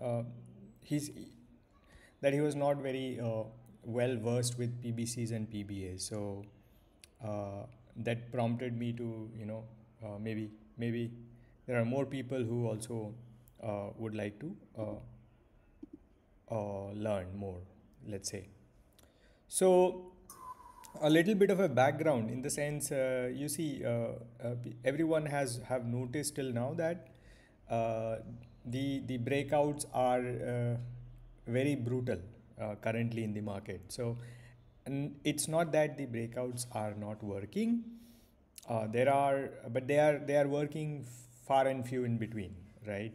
uh, he's that he was not very uh, well versed with PBCs and PBAs. So uh, that prompted me to you know uh, maybe maybe there are more people who also uh, would like to uh, uh, learn more. Let's say so. A little bit of a background in the sense you see everyone has have noticed till now that the the breakouts are uh, very brutal uh, currently in the market. So, and it's not that the breakouts are not working. Uh, there are, but they are they are working far and few in between, right?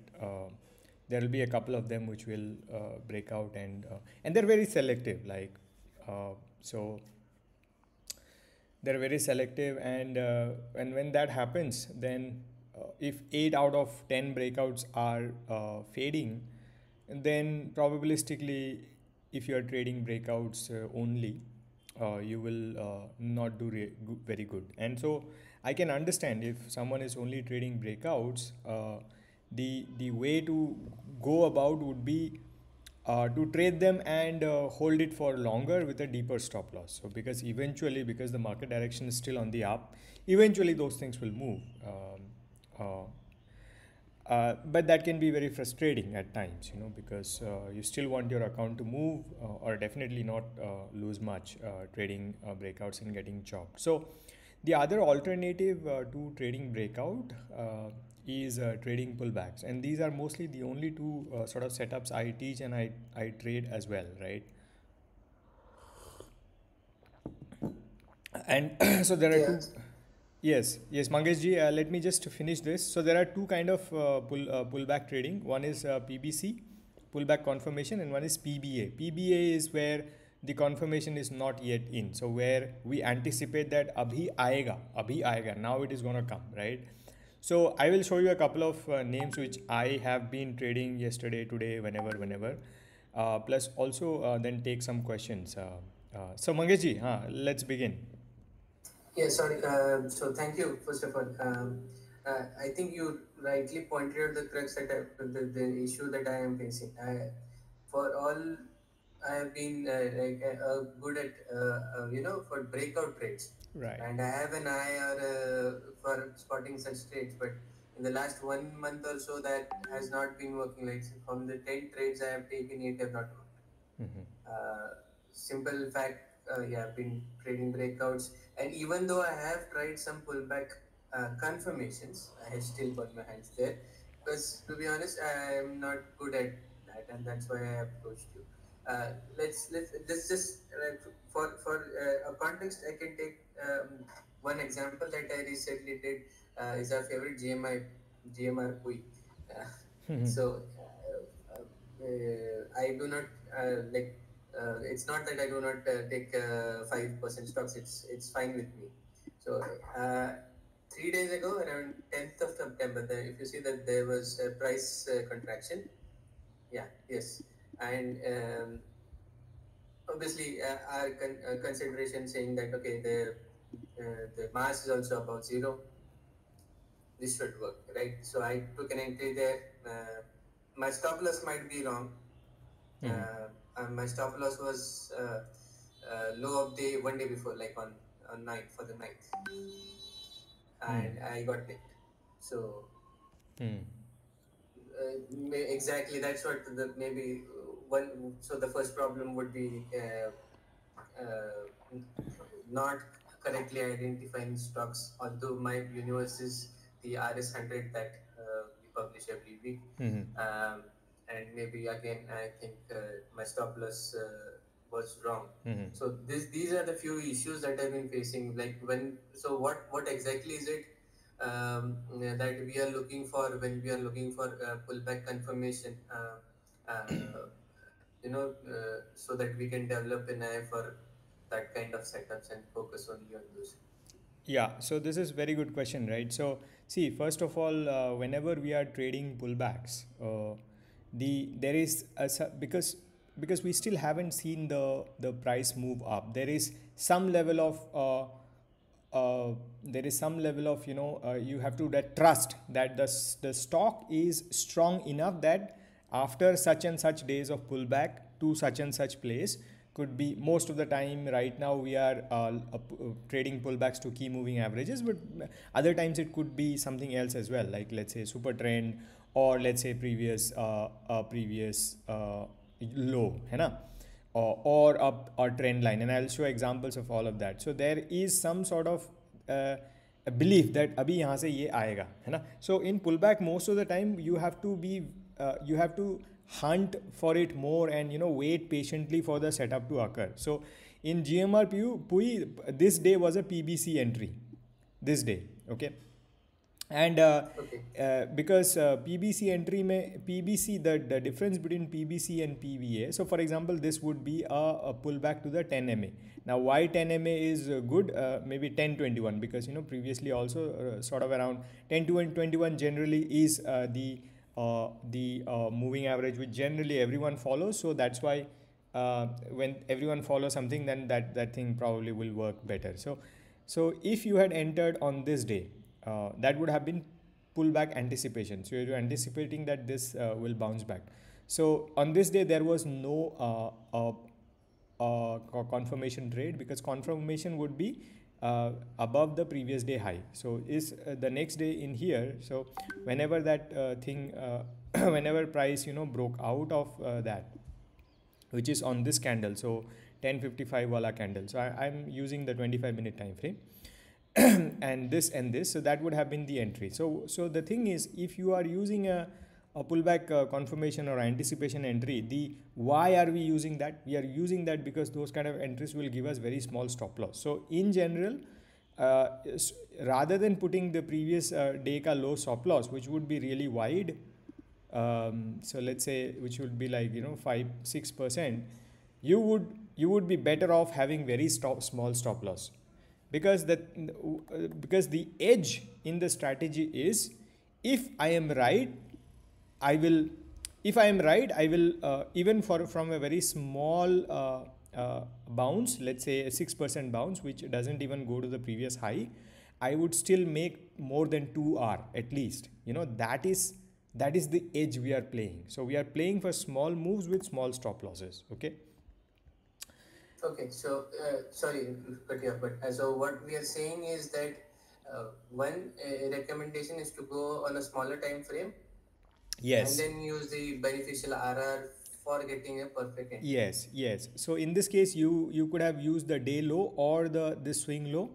There will be a couple of them which will uh, break out, and uh, and they're very selective. Like, uh, so they're very selective, and and when that happens, then uh, if eight out of ten breakouts are uh, fading, then probabilistically, if you are trading breakouts uh, only, uh, you will uh, not do very good. And so I can understand if someone is only trading breakouts, the the way to go about would be uh, to trade them and uh, hold it for longer with a deeper stop loss. So because eventually, because the market direction is still on the up, eventually those things will move. Uh, uh, but that can be very frustrating at times, you know, because uh, you still want your account to move uh, or definitely not uh, lose much uh, trading uh, breakouts and getting chopped. So, the other alternative uh, to trading breakout uh, is uh, trading pullbacks, and these are mostly the only two uh, sort of setups I teach and I, I trade as well, right? And so there are Yeah. two. Yes, yes, Mangeshji, uh, let me just finish this. So there are two kind of uh, pull uh, pullback trading. One is uh, PBC, pullback confirmation, and one is PBA. PBA is where the confirmation is not yet in. So where we anticipate that abhi aega, abhi aega. Now it is gonna come, right? So I will show you a couple of uh, names which I have been trading yesterday, today, whenever, whenever. Uh, plus also then take some questions. So Mangeshji, huh, let's begin. Yeah, sorry. Um, so thank you, first of all. Um, uh, I think you rightly pointed out the crux that I, the, the issue that I am facing. I, for all, I have been uh, like uh, uh, good at uh, uh, you know for breakout trades, Right. and I have an eye or uh, for spotting such trades. But in the last one month or so, that has not been working. Like from the ten trades I have taken, eight have not worked. Mhm. Uh, simple fact, uh, yeah, I've been trading breakouts, and even though I have tried some pullback uh, confirmations, I have still got my hands there. Because to be honest, I am not good at that, and that's why I approached you. Uh, let's let's let's just for for uh, a context, I can take um, one example that I recently did uh, is our favorite GMI GMR Pui. Uh, so uh, uh, I do not uh, like. Uh, it's not that I do not uh, take uh, five percent stocks. It's it's fine with me. So uh, three days ago, around tenth of September, the, if you see that there was a price uh, contraction. Yeah. Yes. And um, obviously, uh, our con- uh, consideration saying that okay, the uh, the mass is also about zero. This should work, right? So I took an entry there. Uh, my stop loss might be wrong. Uh, and my stop loss was uh, uh, low of the one day before, like on on night for the ninth, and I got nicked. So Hmm. uh, exactly that's what the maybe one. So the first problem would be uh, uh, not correctly identifying stocks. Although my universe is the RS hundred that uh, we publish every week Mhm. um, and maybe again I think uh, my stop loss uh, was wrong. Mhm. So this these are the few issues that I've been facing. Like when so what what exactly is it um, that we are looking for when we are looking for uh, pullback confirmation? Uh, uh, you know, uh, so that we can develop an eye for that kind of setups and focus only on those. Yeah, so this is very good question, right? So see, first of all, uh, whenever we are trading pullbacks, uh, the there is a, because because we still haven't seen the the price move up. There is some level of uh, uh, there is some level of you know uh, you have to that trust that the, the stock is strong enough that after such and such days of pullback to such and such place could be most of the time right now we are uh, uh, trading pullbacks to key moving averages but other times it could be something else as well like let's say super trend or let's say previous uh, uh previous low है ना or, or a, a trend line and I'll show examples of all of that so there is some sort of uh, a belief that अभी यहाँ से ये आएगा है ना so in pullback most of the time you have to be uh, you have to hunt for it more and you know wait patiently for the setup to occur so in GMR PUI this day was a PBC entry this day okay And uh, Okay. uh, because uh, PBC entry may PBC the, the difference between PBC and PBA so for example this would be a, a pullback to the 10 MA now why 10 MA is good? Maybe 1021 because you know previously also sort of around 10 to 21 generally is the the uh, moving average which generally everyone follows. So that's why uh, when everyone follows something then that that thing probably will work better. So so if you had entered on this day uh, that would have been pullback anticipation. So you're anticipating that this uh, will bounce back. So on this day, there was no uh, uh, confirmation trade because confirmation would be uh, above the previous day high. So is uh, the next day in here. So whenever that uh, thing, uh, whenever price you know broke out of uh, that, which is on this candle. So 1055 wala candle. So I, I'm using the 25 minute time frame. and this and this so that would have been the entry. So so the thing is if you are using a, a pullback uh, confirmation or anticipation entry the why are we using that? We are using that because those kind of entries will give us very small stop loss. So in general uh, rather than putting the previous uh, day ka low stop loss which would be really wide um, so let's say which would be like you know 5 6 percent you would you would be better off having very stop, small stop loss because that because the edge in the strategy is if I am right, I will if I am right, I will uh, even for from a very small uh, uh, bounce, let's say a six percent bounce, which doesn't even go to the previous high, I would still make more than two R at least. You know that is that is the edge we are playing. So we are playing for small moves with small stop losses. Okay. Okay, so uh, sorry, but yeah, but uh, so what we are saying is that uh, one uh, recommendation is to go on a smaller time frame Yes. and then use the beneficial RR for getting a perfect entry. Yes, yes. So in this case, you you could have used the day low or the the swing low,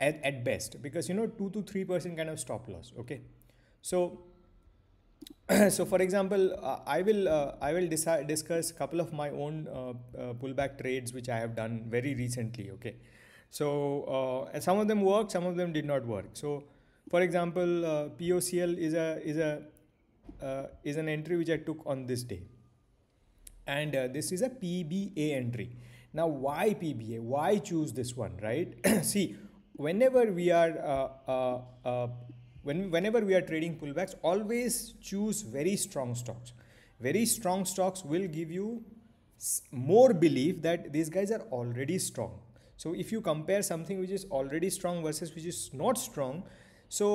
at, at best because you know two to three percent kind of stop loss. Okay, so so for example, uh, I will uh, I will disi- discuss a couple of my own uh, uh, pullback trades which I have done very recently. Okay, so uh, some of them worked, some of them did not work. So for example, POCL is a is a is an entry which I took on this day and this is a PBA entry. Now, why PBA? Why choose this one, right? See, whenever we are when whenever we are trading pullbacks, always choose very strong stocks. Very strong stocks will give you more belief that these guys are already strong. So if you compare something which is already strong versus which is not strong, so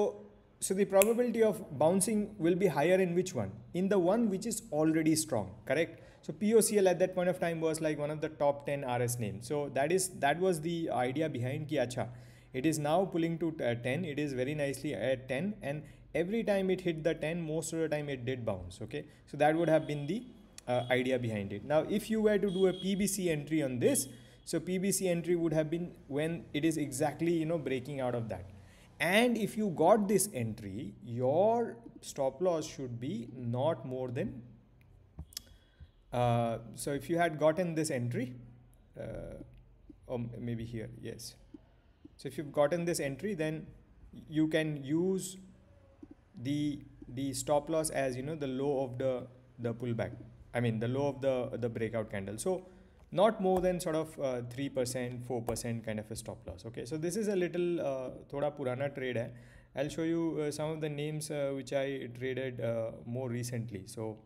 so the probability of bouncing will be higher in which one? In the one which is already strong, correct? So POCL at that point of time was like one of the top 10 RS names. So that is that was the idea behind ki acha. It is now pulling to uh, 10. It is very nicely at 10 and every time it hit the 10 most of the time it did bounce okay? So that would have been the uh, idea behind it. Now if you were to do a pbc entry on this so pbc entry would have been when it is exactly you know breaking out of that. And if you got this entry your stop loss should be not more than uh, so if you had gotten this entry uh, or maybe here yes so if you've gotten this entry then you can use the the stop loss as you know the low of the the pullback. I mean the low of the the breakout candle. So not more than sort of uh, 3% 4% kind of a stop loss. Okay? So this is a little uh, thoda purana trade hai. i'll show you uh, some of the names uh, which i traded uh, more recently. So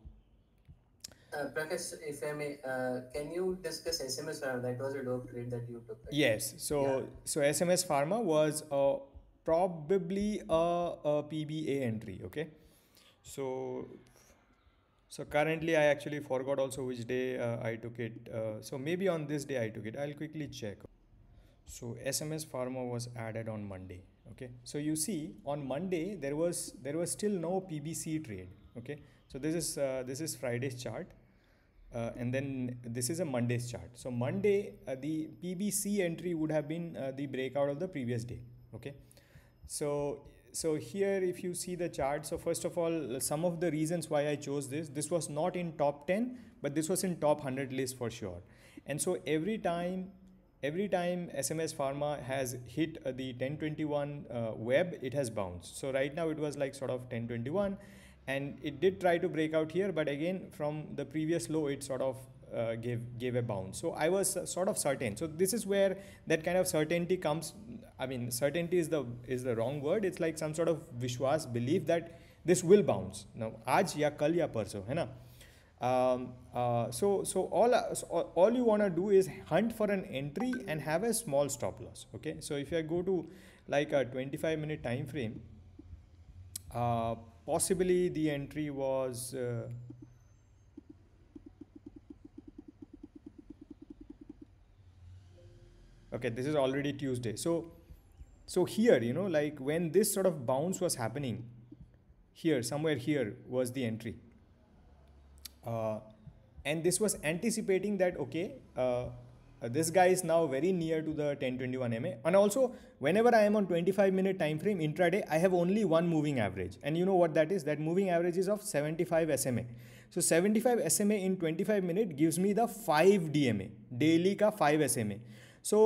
uh, Prakash, if I may, uh, can you discuss SMS Pharma? That was a dope trade that you took. Right? Yes. So Yeah. so SMS Pharma was uh, probably a, a PBA entry. Okay. So so currently I actually forgot also which day uh, I took it. Uh, so maybe on this day I took it. I'll quickly check. So SMS Pharma was added on Monday. Okay. So you see on Monday there was there was still no PBC trade. Okay. So this is uh, this is Friday's chart. Uh, and then this is a Monday's chart. So Monday, uh, the PBC entry would have been uh, the breakout of the previous day. Okay. So so here, if you see the chart, so first of all, some of the reasons why I chose this, this was not in top 10, but this was in top 100 list for sure. And so every time, every time SMS Pharma has hit uh, the 1021 uh, web, it has bounced. So right now it was like sort of 1021 and it did try to break out here but again from the previous low it sort of uh, gave gave a bounce. So i was uh, sort of certain. So this is where that kind of certainty comes. I mean certainty is the is the wrong word. It's like some sort of vishwas belief that this will bounce. Now aaj ya kal ya parso hai na? Um, uh, so so all so all- all you want to do is hunt for an entry and have a small stop loss okay? So if i go to like a 25 minute time frame uh, possibly the entry was uh, okay this is already tuesday. So so here you know like when this sort of bounce was happening here somewhere here was the entry. Uh, and this was anticipating that okay uh, uh, this guy is now very near to the 1021 ma and also whenever i am on 25 minute time frame intraday i have only one moving average. And you know what that is? That moving average is of 75 sma so 75 sma in 25 minute gives me the 5 dma daily ka 5 sma so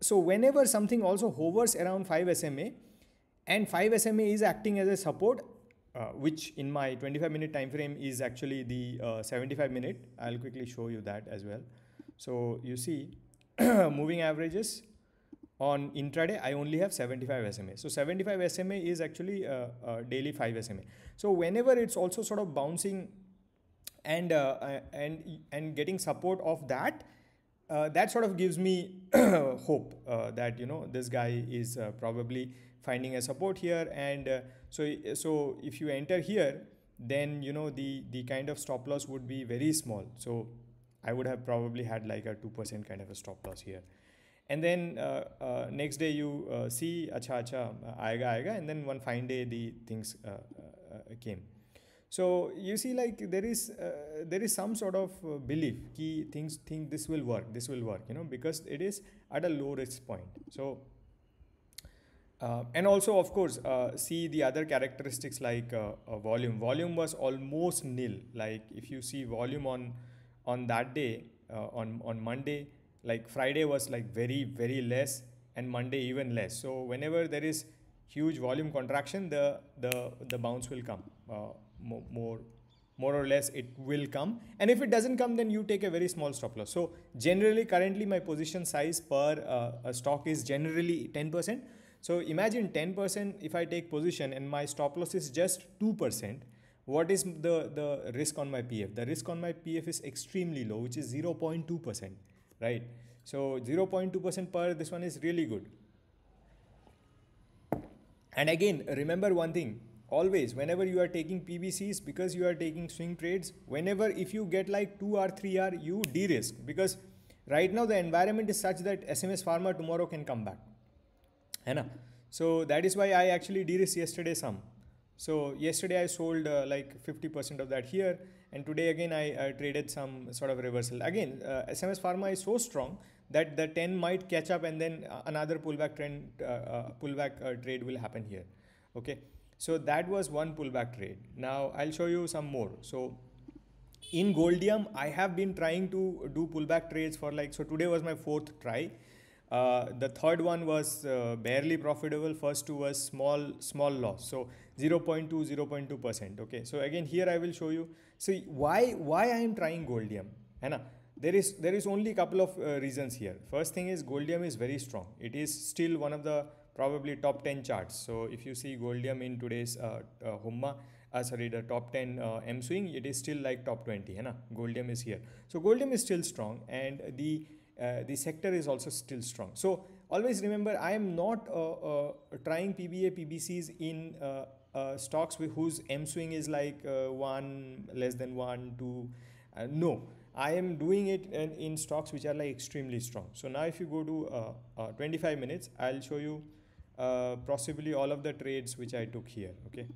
so whenever something also hovers around 5 sma and 5 sma is acting as a support uh, which in my 25 minute time frame is actually the uh, 75 minute i'll quickly show you that as well so you see moving averages on intraday i only have 75 sma so 75 sma is actually uh, uh, daily 5 sma so whenever it's also sort of bouncing and uh, uh, and and getting support of that uh, that sort of gives me hope uh, that you know this guy is probably finding a support here. And so so if you enter here then you know the the kind of stop loss would be very small. So i would have probably had like a 2% kind of a stop loss here. And then uh, uh, next day you uh, see acha acha aega aega and then one fine day the things uh, uh, uh, came. So you see like there is there is some sort of belief ki things think this will work this will work you know because it is at a low risk point. So uh, and also of course uh, see the other characteristics like uh, volume. Volume was almost nil. Like if you see volume on on that day uh, on on monday like friday was like very very less and monday even less. So whenever there is huge volume contraction the the the bounce will come uh, more, more more or less it will come. And if it doesn't come then you take a very small stop loss. So generally currently my position size per uh, a stock is generally 10% so imagine 10% if i take position and my stop loss is just 2% what is the the risk on my pf the risk on my pf is extremely low which is 0.2% right? So 0.2% per this one is really good. And again, remember one thing. Always, whenever you are taking PBCs, because you are taking swing trades, whenever if you get like 2 or 3R, you de risk because right now the environment is such that SMS Pharma tomorrow can come back. So that is why I actually de risked yesterday some. So yesterday I sold uh, like 50% of that here, and today again I, I traded some sort of reversal. Again, uh, SMS Pharma is so strong that the 10 might catch up, and then uh, another pullback trend, uh, uh, pullback uh, trade will happen here. Okay, so that was one pullback trade. Now I'll show you some more. So in Goldiam, I have been trying to do pullback trades for like so. Today was my fourth try. Uh, the third one was uh, barely profitable. First two was small small loss. So 0.2 0.2 percent. Okay. So again here I will show you. See why why I am trying Goldiam. ना? There is there is only a couple of uh, reasons here. First thing is Goldiam is very strong. It is still one of the probably top 10 charts. So if you see Goldiam in today's uh, uh, Homma, uh, sorry the top 10 uh, m swing it is still like top 20 hai na? goldiam is here so goldiam is still strong and the uh, the sector is also still strong so always remember i am not uh, uh, trying pba pbcs in uh, stocks whose m swing is like one less than one two no I am doing it in, in, stocks which are like extremely strong. So now if you go to uh, uh, 25 minutes, I'll show you uh, possibly all of the trades which I took here. Okay.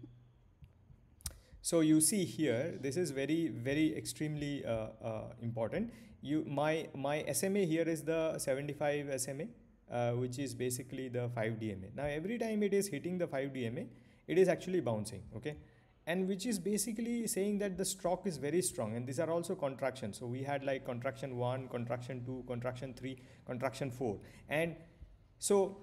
So you see here, this is very, very extremely uh, uh, important. You, my, my SMA here is the 75 SMA, uh, which is basically the 5 DMA. Now every time it is hitting the 5 DMA, it is actually bouncing. Okay? And which is basically saying that the stock is very strong and these are also contractions. So we had like contraction 1 contraction 2 contraction 3 contraction 4 and so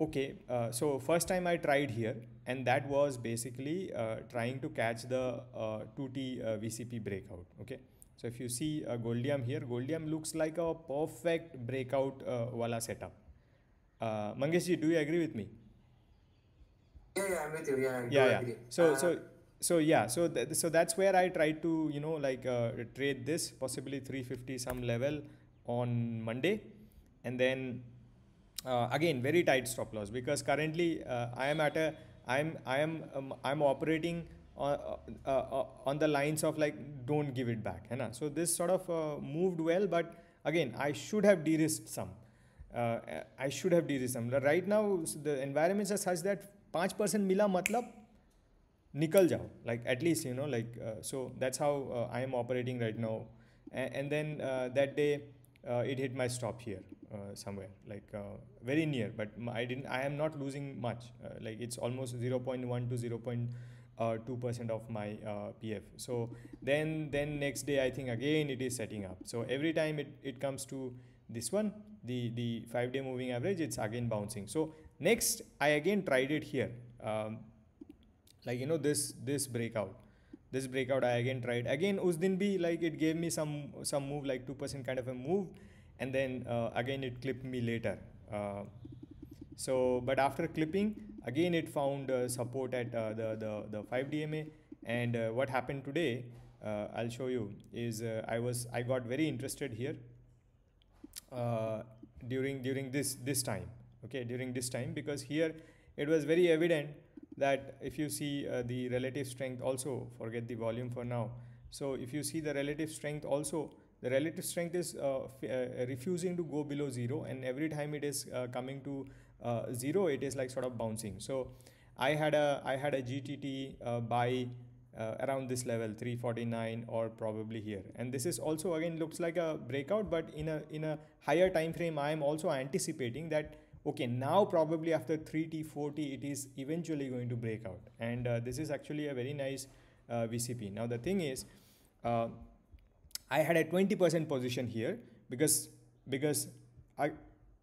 okay uh, so first time i tried here and that was basically uh, trying to catch the uh, 2t uh, vcp breakout okay? So if you see uh, goldiam here goldiam looks like a perfect breakout uh, wala setup. Uh, mangeshji do you agree with me yeah yeah i'm with you. Yeah yeah yeah. so so so yeah. So th- so that's where i try to you know like uh, trade this possibly 350 some level on monday. And then uh, again very tight stop loss because currently uh, i am at a i'm i am um, i'm operating on, uh, uh, on the lines of like don't give it back right? so this sort of uh, moved well but again i should have de-risked some. I should have de-risked some. Right now the environments are such that 5% mila matlab nikal jao like at least you know like uh, so that's how uh, i am operating right now. And, then uh, that day it hit my stop here somewhere like very near but i didn't i am not losing much like it's almost 0.1 to 0.2 percent of my pf so then then next day i think again it is setting up. So every time it, it comes to this one the the five day moving average it's again bouncing. So next i again tried it here. Um, like you know this this breakout. This breakout i again tried. Again us din bhi like it gave me some some move like 2% kind of a move. And then uh, again it clipped me later. Uh, so but after clipping again it found uh, support at uh, the, the the 5 dma and uh, what happened today uh, i'll show you is i was i got very interested here during during this this time okay during this time because here it was very evident that if you see uh, the relative strength also, forget the volume for now. So if you see the relative strength also, the relative strength is uh, uh, refusing to go below zero and every time it is uh, coming to uh, zero, it is like sort of bouncing. So I had a, I had a GTT uh, buy around this level 349 or probably here and this is also again looks like a breakout but in a in a higher time frame i am also anticipating that okay now probably after 3t 4t it is eventually going to break out. And uh, this is actually a very nice uh, vcp now the thing is uh, i had a 20% position here because because i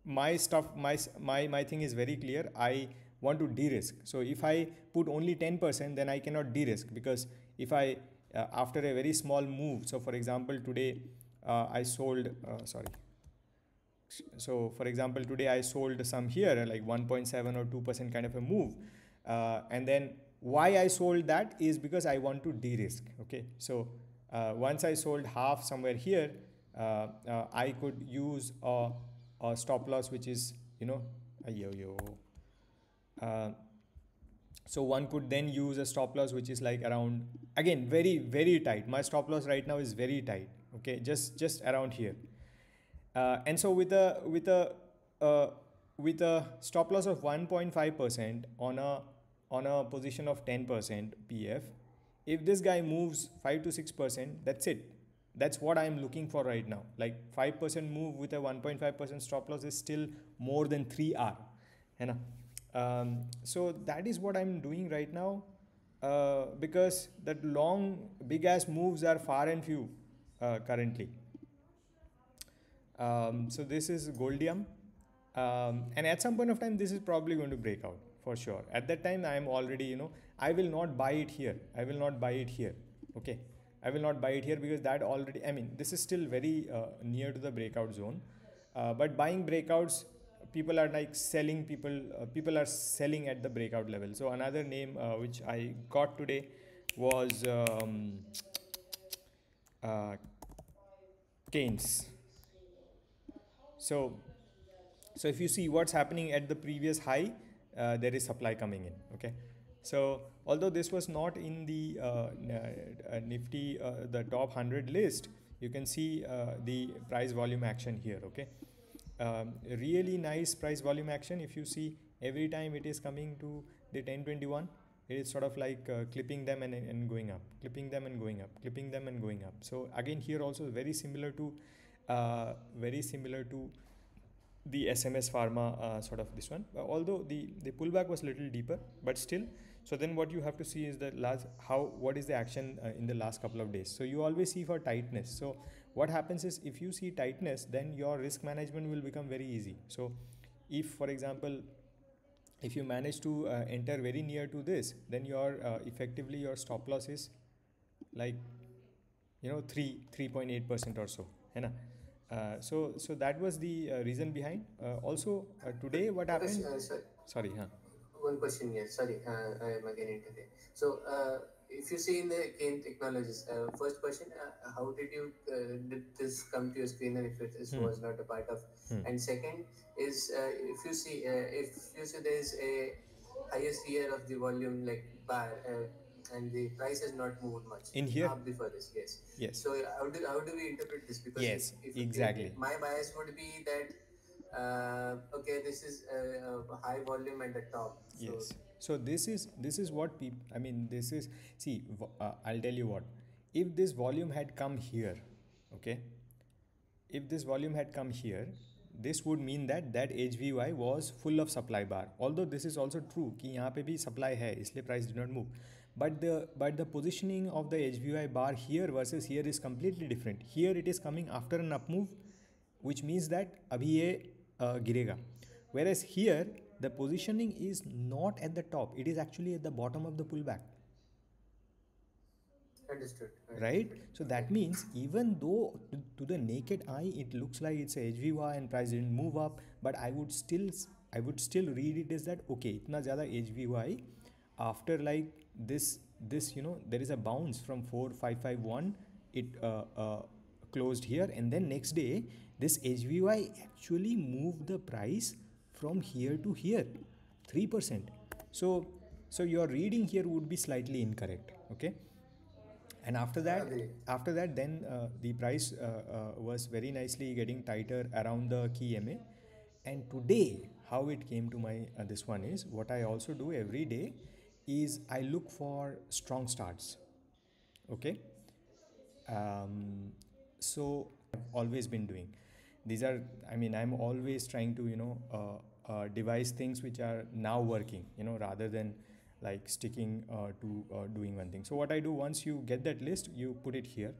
my stuff my my my thing is very clear. I want to de-risk. So if i put only 10% then i cannot de-risk because if i uh, after a very small move so for example today uh, i sold uh, sorry so for example today i sold some here like 1.7 or 2% kind of a move. Uh, and then why i sold that is because i want to de-risk okay? So uh, once i sold half somewhere here uh, uh i could use a, a, stop loss which is you know a yo yo uh, so one could then use a stop loss which is like around again very very tight. My stop loss right now is very tight okay? Just just around here uh, and so with a with a uh, with a stop loss of 1.5% on a on a position of 10% PF, if this guy moves 5 to 6%, that's it. That's what I'm looking for right now. Like 5% move with a 1.5% stop loss is still more than 3R. You know? Um, so that is what I'm doing right now uh, because that long, big ass moves are far and few uh, currently. Um, so this is goldiam. Um, and at some point of time, this is probably going to break out for sure. At that time, I am already, you know, I will not buy it here. I will not buy it here. Okay. I will not buy it here because that already, I mean, this is still very uh, near to the breakout zone. Uh, but buying breakouts, people are like selling people, uh, people are selling at the breakout level. So another name uh, which I got today was um, uh, Kaynes. So, so if you see what's happening at the previous high, uh, there is supply coming in. Okay. So although this was not in the uh, uh Nifty, uh, the top 100 list, you can see uh, the price volume action here. Okay. Um, really nice price volume action. If you see every time it is coming to the 1021, it is sort of like uh, clipping them and, and going up, clipping them and going up, clipping them and going up. So again here also very similar to very similar to the SMS Pharma uh, sort of this one. Uh, although the the pullback was a little deeper, but still. So then what you have to see is the last how what is the action uh, in the last couple of days. So you always see for tightness. So what happens is if you see tightness, then your risk management will become very easy. So if for example if you manage to uh, enter very near to this then your uh, effectively your stop loss is like you know 3 3.8 percent or so you know? Uh, so so that was the uh, reason behind uh, also uh, today what happened sorry huh? one question here sorry i am again there so if you see in the Kayne Technologies, uh, first question, uh, how did you uh, did this come to your screen, and if it is, hmm. was not a part of? Hmm. And second is if you see if you see there is a highest year of the volume like bar and the price has not moved much in here before this yes yes so how do, how do we interpret this because yes if, if exactly my bias would be that uh, okay this is a, a high volume at the top so yes so this is this is what people i mean this is see uh, i'll tell you what if this volume had come here okay if this volume had come here this would mean that that HVY was full of supply bar although this is also true कि यहाँ पे भी supply है इसलिए price did not move but the but the positioning of the HVY bar here versus here is completely different. Here it is coming after an up move, which means that abhi ye uh, girega. Whereas here the positioning is not at the top; it is actually at the bottom of the pullback. Understood. Right. So that means even though to, to, the naked eye it looks like it's a HVY and price didn't move up, but I would still I would still read it as that okay, itna zyada HVY after like this this you know there is a bounce from 4551 it uh, uh, closed here. And then next day this HVY actually moved the price from here to here 3% so so your reading here would be slightly incorrect okay? And after that after that then uh, the price uh, uh, was very nicely getting tighter around the key ma and today how it came to my uh, this one is what i also do every day is i look for strong starts okay? Um, so i've always been doing. These are i mean i'm always trying to you know uh, uh, devise things which are now working you know rather than like sticking uh, to uh, doing one thing. So what i do once you get that list you put it here.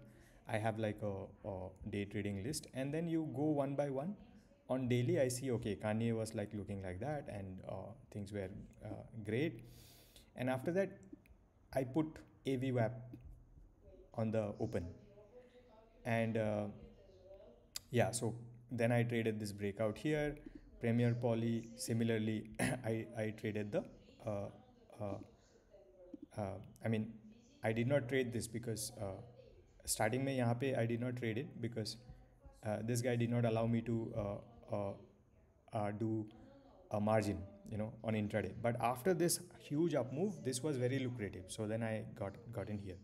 I have like a, a day trading list and then you go one by one. On daily i see okay kanye was like looking like that and uh, things were uh, great and after that i put avwap on the open and yeah so then I traded this breakout here Premier Poly similarly I, I traded the uh, uh, uh, I mean I did not trade this because uh, starting में यहाँ पे I did not trade it because uh, this guy did not allow me to uh, uh, uh, do a margin you know on intraday but after this huge up move this was very lucrative so then I got got in here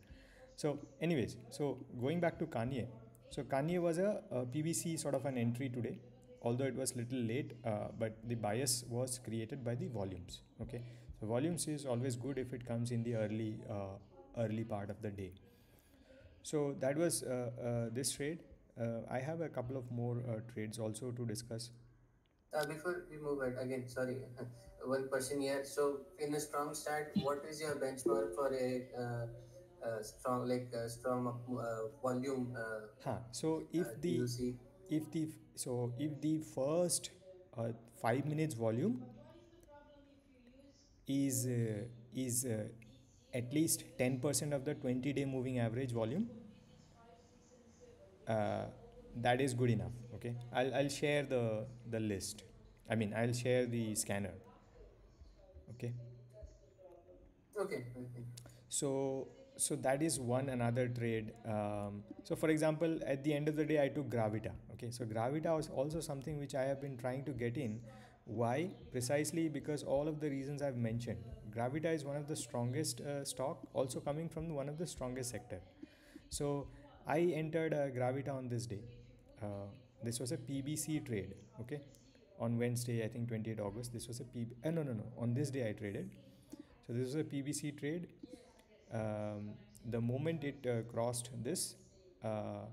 so anyways so going back to Kanye so Kanye was a, a PBC sort of an entry today, although it was little late, uh, but the bias was created by the volumes. Okay, so volumes is always good if it comes in the early uh, early part of the day. So that was uh, uh this trade. Uh, I have a couple of more uh, trades also to discuss. Before we move ahead, again, sorry, one question here. So, in a strong start, what is your benchmark for a uh, strong like uh, strong uh, volume huh. so if the if the so if the first 5 minutes volume is is at least 10% of the 20 day moving average volume uh, that is good enough okay. I'll, I'll share the the list. I mean i'll share the scanner. Okay? Okay. So so that is one another trade. Um, so for example at the end of the day i took gravita. Okay? So gravita was also something which i have been trying to get in. Why? Precisely because all of the reasons i've mentioned. Gravita is one of the strongest uh, stock also coming from one of the strongest sector. So i entered uh, gravita on this day. Uh, this was a pbc trade okay? On wednesday i think 28 august this was a uh, no no no on this day i traded. So this was a pbc trade. Um, the moment it uh, crossed this uh,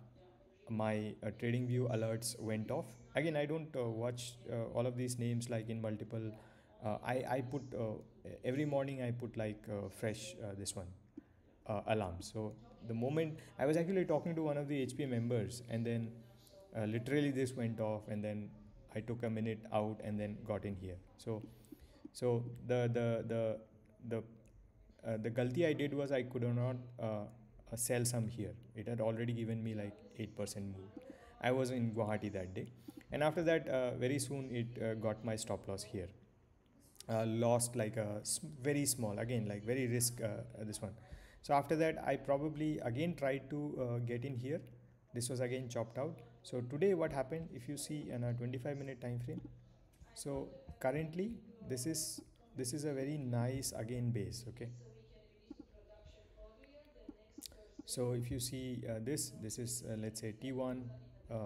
my uh, trading view alerts went off. Again i don't uh, watch uh, all of these names like in multiple uh, I, I put every morning i put like fresh this one alarm. So the moment i was actually talking to one of the hp members and then literally this went off and then i took a minute out and then got in here so so the the the the uh, the galti I did was I could not uh, uh, sell some here. It had already given me like 8% move. I was in Guwahati that day. And after that, uh, very soon it uh, got my stop loss here. lost like a very small, again, like very risk this one. So after that, I probably again tried to get in here. This was again chopped out. So today what happened, if you see in a 25 minute time frame, so currently this is this is a very nice again base okay? So if you see uh, this this is uh, let's say t1 uh,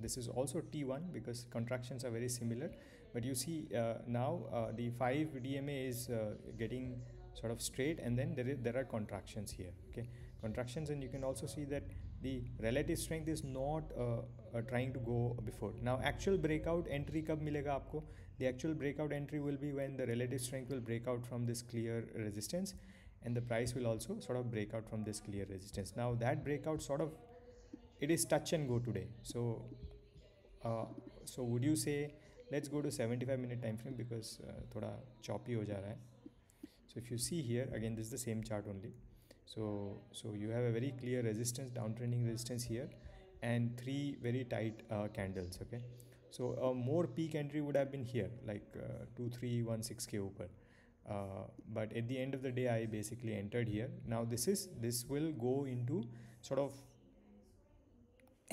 this is also t1 because contractions are very similar. But you see uh, now uh, the 5 dma is uh, getting sort of straight and then there is there are contractions here okay? Contractions and you can also see that the relative strength is not trying to go before. Now actual breakout entry kab milega aapko the actual breakout entry will be when the relative strength will break out from this clear resistance and the price will also sort of break out from this clear resistance. Now that breakout sort of it is touch and go today. So uh, so would you say let's go to 75 minute time frame because uh, thoda choppy ho ja raha hai so if you see here again this is the same chart only so so you have a very clear resistance downtrending resistance here and three very tight uh, candles okay? So a more peak entry would have been here like uh, 2316 k upar uh, but at the end of the day i basically entered here. Now this is this will go into sort of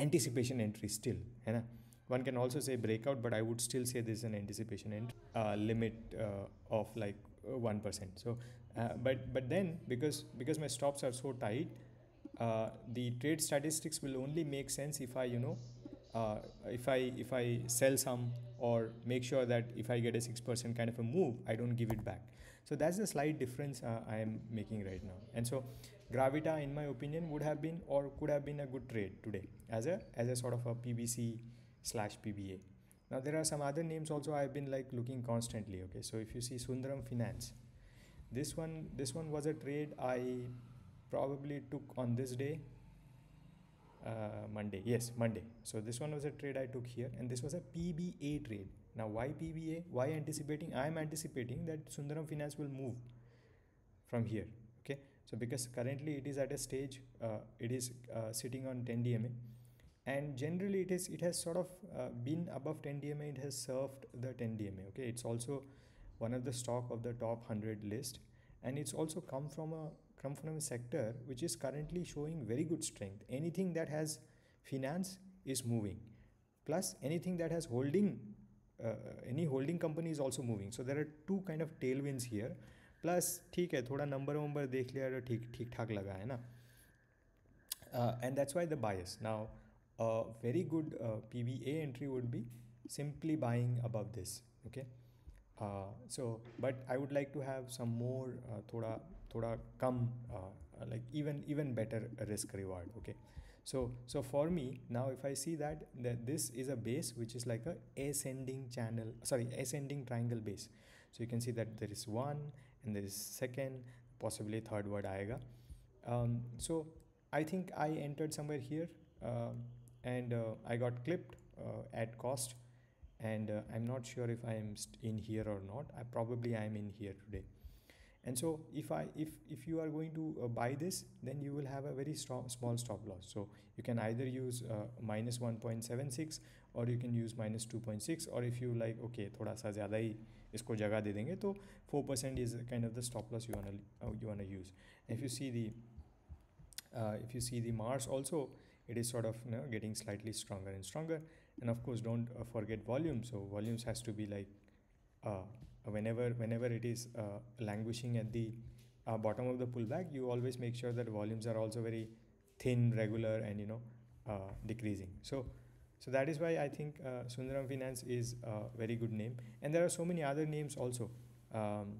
anticipation entry still hai one can also say breakout but i would still say this is an anticipation entry uh, limit uh, of like 1% uh, so uh, but but then because because my stops are so tight the trade statistics will only make sense if i you know uh, if I if I sell some or make sure that if I get a six percent kind of a move, I don't give it back. So that's the slight difference uh, I am making right now. And so Gravita, in my opinion, would have been or could have been a good trade today as a as a sort of a PBC slash PBA. Now there are some other names also I've been like looking constantly. Okay, so if you see Sundaram Finance, this one this one was a trade I probably took on this day uh, Monday. Yes, Monday. So this one was a trade I took here, and this was a PBA trade. Now, why PBA? Why anticipating? I am anticipating that Sundaram Finance will move from here. Okay. So because currently it is at a stage, uh, it is uh, sitting on 10 DMA, and generally it is it has sort of uh, been above 10 DMA. It has served the 10 DMA. Okay. It's also one of the stock of the top 100 list. And it's also come from a come from a sector which is currently showing very good strength. Anything that has finance is moving. Plus anything that has holding uh, any holding company is also moving. So there are two kind of tailwinds here. Plus, ठीक है थोड़ा number वंबर देख लिया तो ठीक ठीक ठाक लगा है ना? Uh, and that's why the bias. Now, a very good uh, PBA entry would be simply buying above this okay? So but I would like to have some more uh, thoda thoda come uh, like even even better risk reward okay? So so for me now if i see that that this is a base which is like a ascending channel sorry ascending triangle base. So you can see that there is one and there is second possibly third word aega um, so i think i entered somewhere here uh, and uh, i got clipped uh, at cost and uh, i'm not sure if i am in here or not. I probably i am in here today. And so if i if if you are going to uh, buy this then you will have a very strong small stop loss. So you can either use uh, minus 1.76 or you can use minus 2.6 or if you like okay sa zyada hi isko jagah de denge to 4% is kind of the stop loss you want to uh, you want to use. And if you see the uh, if you see the Mars also, it is sort of you know, getting slightly stronger and stronger. And of course, don't uh, forget volume. So volumes has to be like uh, whenever whenever it is uh, languishing at the bottom of the pullback, you always make sure that volumes are also very thin, regular, and you know decreasing. So so that is why I think uh, Sundaram Finance is a very good name. And there are so many other names also. Um,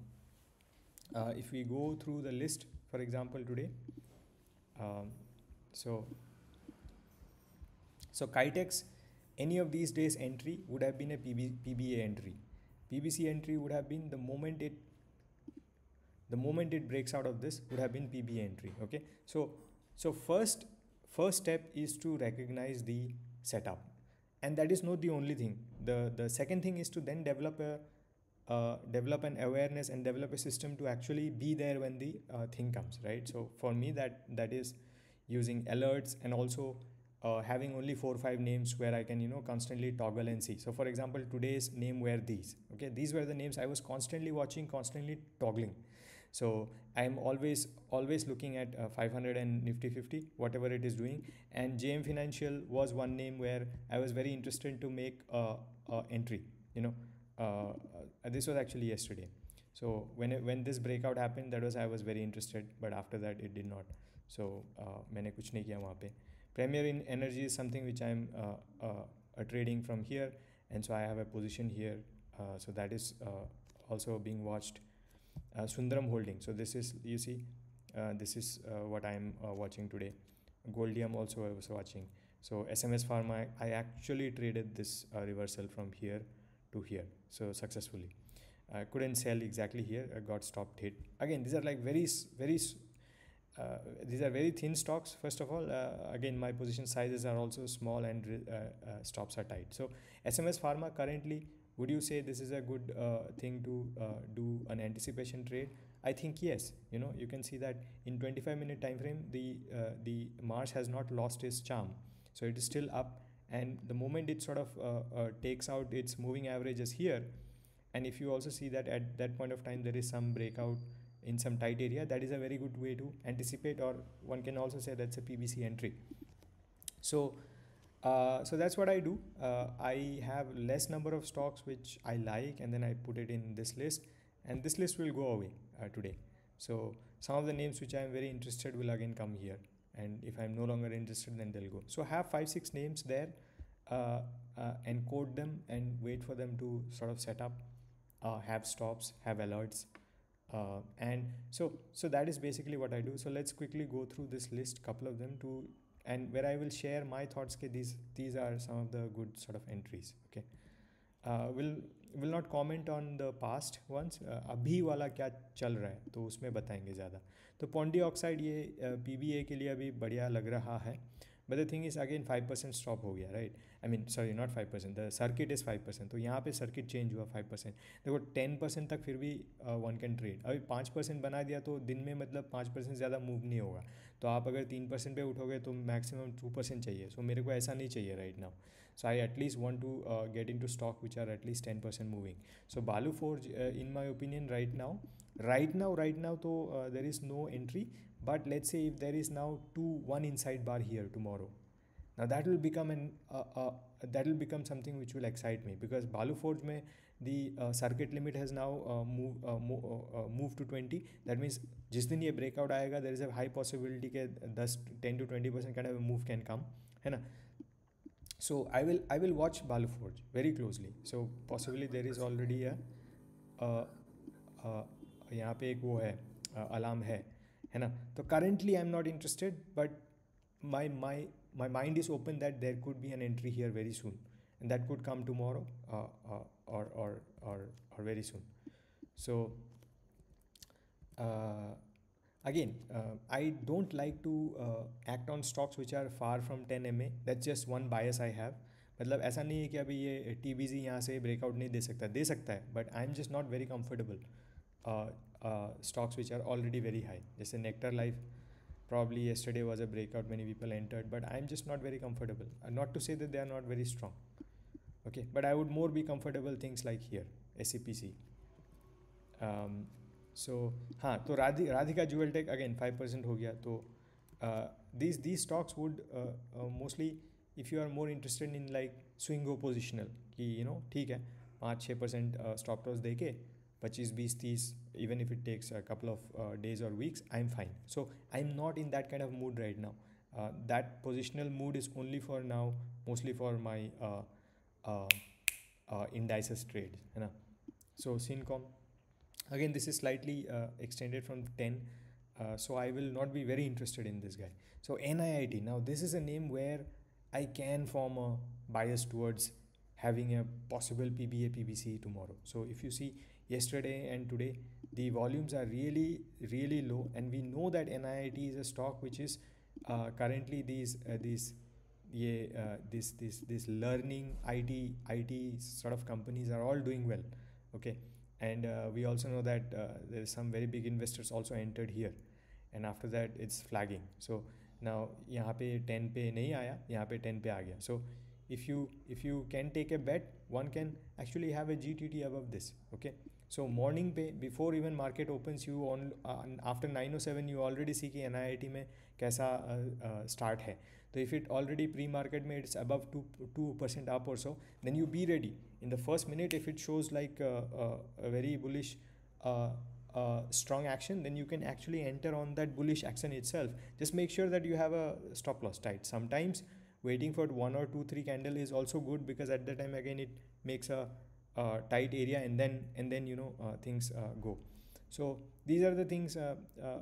uh, if we go through the list, for example, today, um, so so Kitex, any of these days entry would have been a PB, PBA entry. PBC entry would have been the moment it the moment it breaks out of this would have been PBA entry. Okay, so so first first step is to recognize the setup, and that is not the only thing. the The second thing is to then develop a uh, develop an awareness and develop a system to actually be there when the uh, thing comes right so for me that that is using alerts and also uh, having only four or five names where I can you know constantly toggle and see. So for example, today's name were these. Okay, these were the names I was constantly watching, constantly toggling. So I'm always always looking at uh, 500 and Nifty 50, whatever it is doing. And JM Financial was one name where I was very interested to make a, a entry. You know, uh, uh this was actually yesterday. So when it, when this breakout happened, that was I was very interested. But after that, it did not. So uh, मैंने कुछ नहीं किया वहाँ पे Premier in energy is something which I'm uh, uh, trading from here, and so I have a position here. Uh, so that is also being watched. Sundaram holding. So this is you see, this is what I'm watching today. Goldiam also I was watching. So SMS Pharma, I actually traded this reversal from here to here. So successfully. I couldn't sell exactly here. I got stopped hit. Again, these are like very, very uh, these are very thin stocks first of all. Uh, again my position sizes are also small and uh, uh stops are tight. So sms pharma currently would you say this is a good uh, thing to uh, do an anticipation trade? I think yes. You know you can see that in 25 minute time frame the the mars has not lost its charm. So it is still up. And the moment it sort of takes out its moving averages here and if you also see that at that point of time there is some breakout in some tight area that is a very good way to anticipate or one can also say that's a pbc entry. So uh, so that's what i do. Uh, i have less number of stocks which i like and then i put it in this list and this list will go away uh, today. So some of the names which i am very interested will again come here and if i'm no longer interested then they'll go. So have five six names there uh, uh, encode them and wait for them to sort of set up uh, have stops have alerts uh, and so so that is basically what i do so let's quickly go through this list couple of them to and where i will share my thoughts okay these these are some of the good sort of entries okay uh, will will not comment on the past ones uh, अभी वाला क्या चल रहा है तो उसमें बताएंगे ज़्यादा तो पॉन्डी ऑक्साइड ये पी बी ए के लिए अभी बढ़िया लग रहा है but the thing is again five percent stop हो गया right I mean sorry not five percent the circuit is five percent तो यहाँ पे सर्किट चेंज हुआ फाइव परसेंट देखो टेन परसेंट तक फिर भी वन कैन ट्रेड अभी पाँच परसेंट बना दिया तो दिन में मतलब पाँच परसेंट ज़्यादा मूव नहीं होगा। तो आप अगर तीन परसेंट पे उठोगे तो मैक्सिमम टू परसेंट चाहिए। सो so, मेरे को ऐसा नहीं चाहिए right now so I least want to uh, get into stock which are at least 10% moving. So balu forge uh, in my right now right right now though uh, there is no entry. But let's say if there is now two one inside bar here tomorrow now that will become an uh, uh, that will become something which will excite me because Balu Forge mein the uh, circuit limit has now uh, move, uh, move, uh, uh, moved to 20 that means जिस दिन ये breakout आएगा there is a high possibility के 10 10 to 20 percent kind of a move can come है ना so I will I will watch Balu Forge very closely so possibly there is already a uh, uh, यहाँ पे एक वो है alarm uh, है है ना? तो currently I am not interested but my my my mind is open that there could be an entry here very soon and that could come to tomorrow और very soon so again I don't like to act on stocks which are far from ten M A that just one bias I have मतलब ऐसा नहीं है कि अभी ये T V जी यहाँ से ब्रेकआउट नहीं दे सकता दे सकता है but I am just not very comfortable comfortable stocks which are already very high जैसे nectar life probably yesterday was a breakout many people entered but i'm just not very comfortable uh, not to say that they are not very strong okay but i would more be comfortable things like here scpc um, so हाँ तो राधि Radhika Juwel take again five percent हो गया तो uh, these these stocks would uh, uh, mostly if you are more interested in like swing or positional कि you know ठीक है पाँच छः परसेंट स्टॉप लॉस दे के 25 20 30 even if it takes a couple of uh, days or weeks i'm fine. So i'm not in that kind of mood right now. Uh, that positional mood is only for now mostly for my uh, uh, uh indices trade you know? so syncom again this is slightly uh, extended from 10 so i will not be very interested in this guy. So niit now this is a name where i can form a bias towards having a possible pba pbc tomorrow. So if you see yesterday and today the volumes are really really low and we know that NIIT is a stock which is uh, currently these uh, these yeah, uh, this this this learning IT IT sort of companies are all doing well okay and uh, we also know that uh, there is some very big investors also entered here and after that it's flagging so now यहाँ पे 10 पे नहीं आया यहाँ पे 10 पे आ गया so if you if you can take a bet one can actually have a GTT above this okay so morning pay before even market opens you on uh, after 907 you already see कि NIIT में कैसा uh, start है तो if it already pre market में it's above 2 2 percent up or so then you be ready in the first minute if it shows like uh, uh, a very bullish uh, uh, strong action then you can actually enter on that bullish action itself just make sure that you have a stop loss tight sometimes waiting for one or two three candle is also good because at that time again it makes a uh, tight area and then and then you know uh, things uh, go so these are the things uh, uh,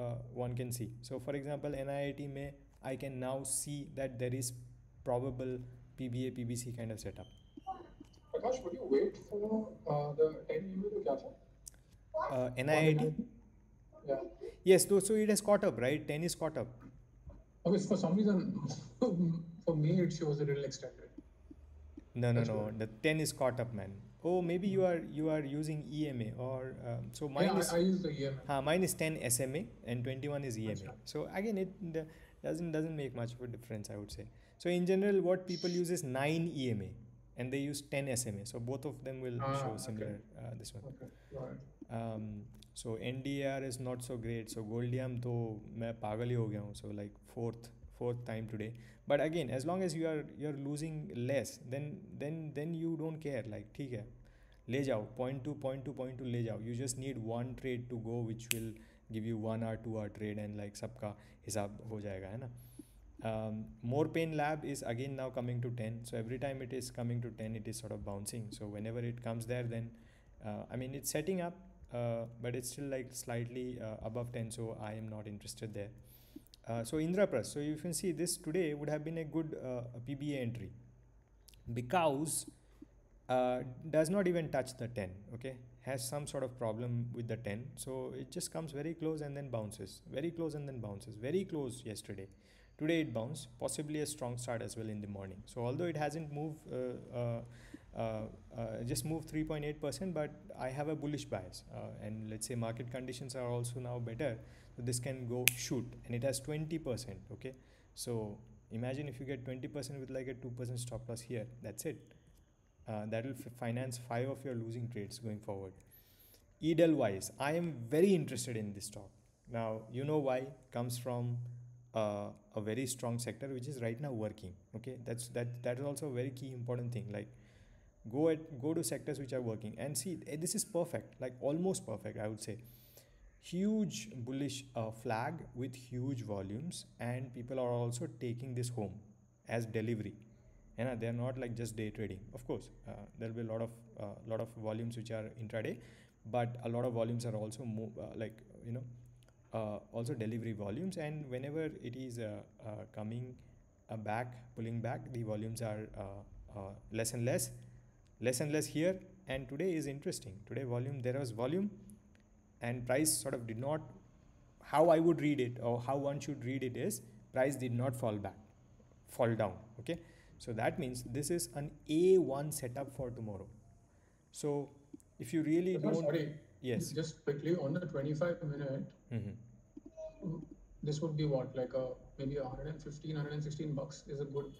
uh, one can see so for example NIIT may I can now see that there is probable PBA PBC kind of setup Prakash, would you wait for uh, the 10 EMA to catch up? uh, NIIT Yeah. yes though so it has caught up right 10 is caught up Okay, for some reason, for me, it shows a little extended. No, no, no. The ten is caught up, man. Oh, maybe you are you are using EMA or um, so mine yeah, is. I, I, use the EMA. Uh, mine is ten SMA and twenty one is EMA. Right. So again, it the, doesn't doesn't make much of a difference, I would say. So in general, what people use is nine EMA and they use 10 SMA. So both of them will ah, show similar okay. uh, this one. Okay. Right. Um, so NDR is not so great. So Goldiam though मैं पागल ही हो गया हूँ. So like fourth fourth time today But again, as long as you are you are losing less, then then then you don't care. Like ठीक है, ले जाओ point two point two point two ले जाओ. You just need one trade to go, which will give you one hour two hour trade and like सबका हिसाब हो जाएगा है ना. Um, more pain lab is again now coming to 10 so every time it is coming to 10 it is sort of bouncing so whenever it comes there then uh, i mean it's setting up uh, but it's still like slightly uh, above 10 so i am not interested there uh, so indraprasth so you can see this today would have been a good uh, pba entry because uh, does not even touch the 10 okay? Has some sort of problem with the 10 so it just comes very close and then bounces very close and then bounces very close yesterday. Today it bounced possibly a strong start as well in the morning. So although it hasn't moved uh, uh, just moved 3.8% but i have a bullish bias and let's say market conditions are also now better this can go shoot and it has 20% okay so imagine if you get 20% with like a 2% stop loss here that's it uh, that will finance five of your losing trades going forward. Edelweiss, I am very interested in this stock. Now, you know why? Comes from uh, a very strong sector which is right now working. Okay, that's that that is also a very key important thing. Like, go at go to sectors which are working and see eh, this is perfect, like almost perfect, I would say. Huge bullish uh, flag with huge volumes, and people are also taking this home as delivery. You know they're not like just day trading. Of course uh, there'll be a lot of uh, lot of volumes which are intraday but a lot of volumes are also uh, like you know uh, also delivery volumes. And whenever it is uh, coming back pulling back the volumes are less and less less and less here. And today is interesting. Today volume there was volume and price sort of did not how i would read it or how one should read it is price did not fall back fall down okay so that means this is an A1 setup for tomorrow. So if you really Prakash, don't, sorry, yes, just quickly on the 25 minute, Mhm. this would be what, like a maybe 115, 116 bucks is a good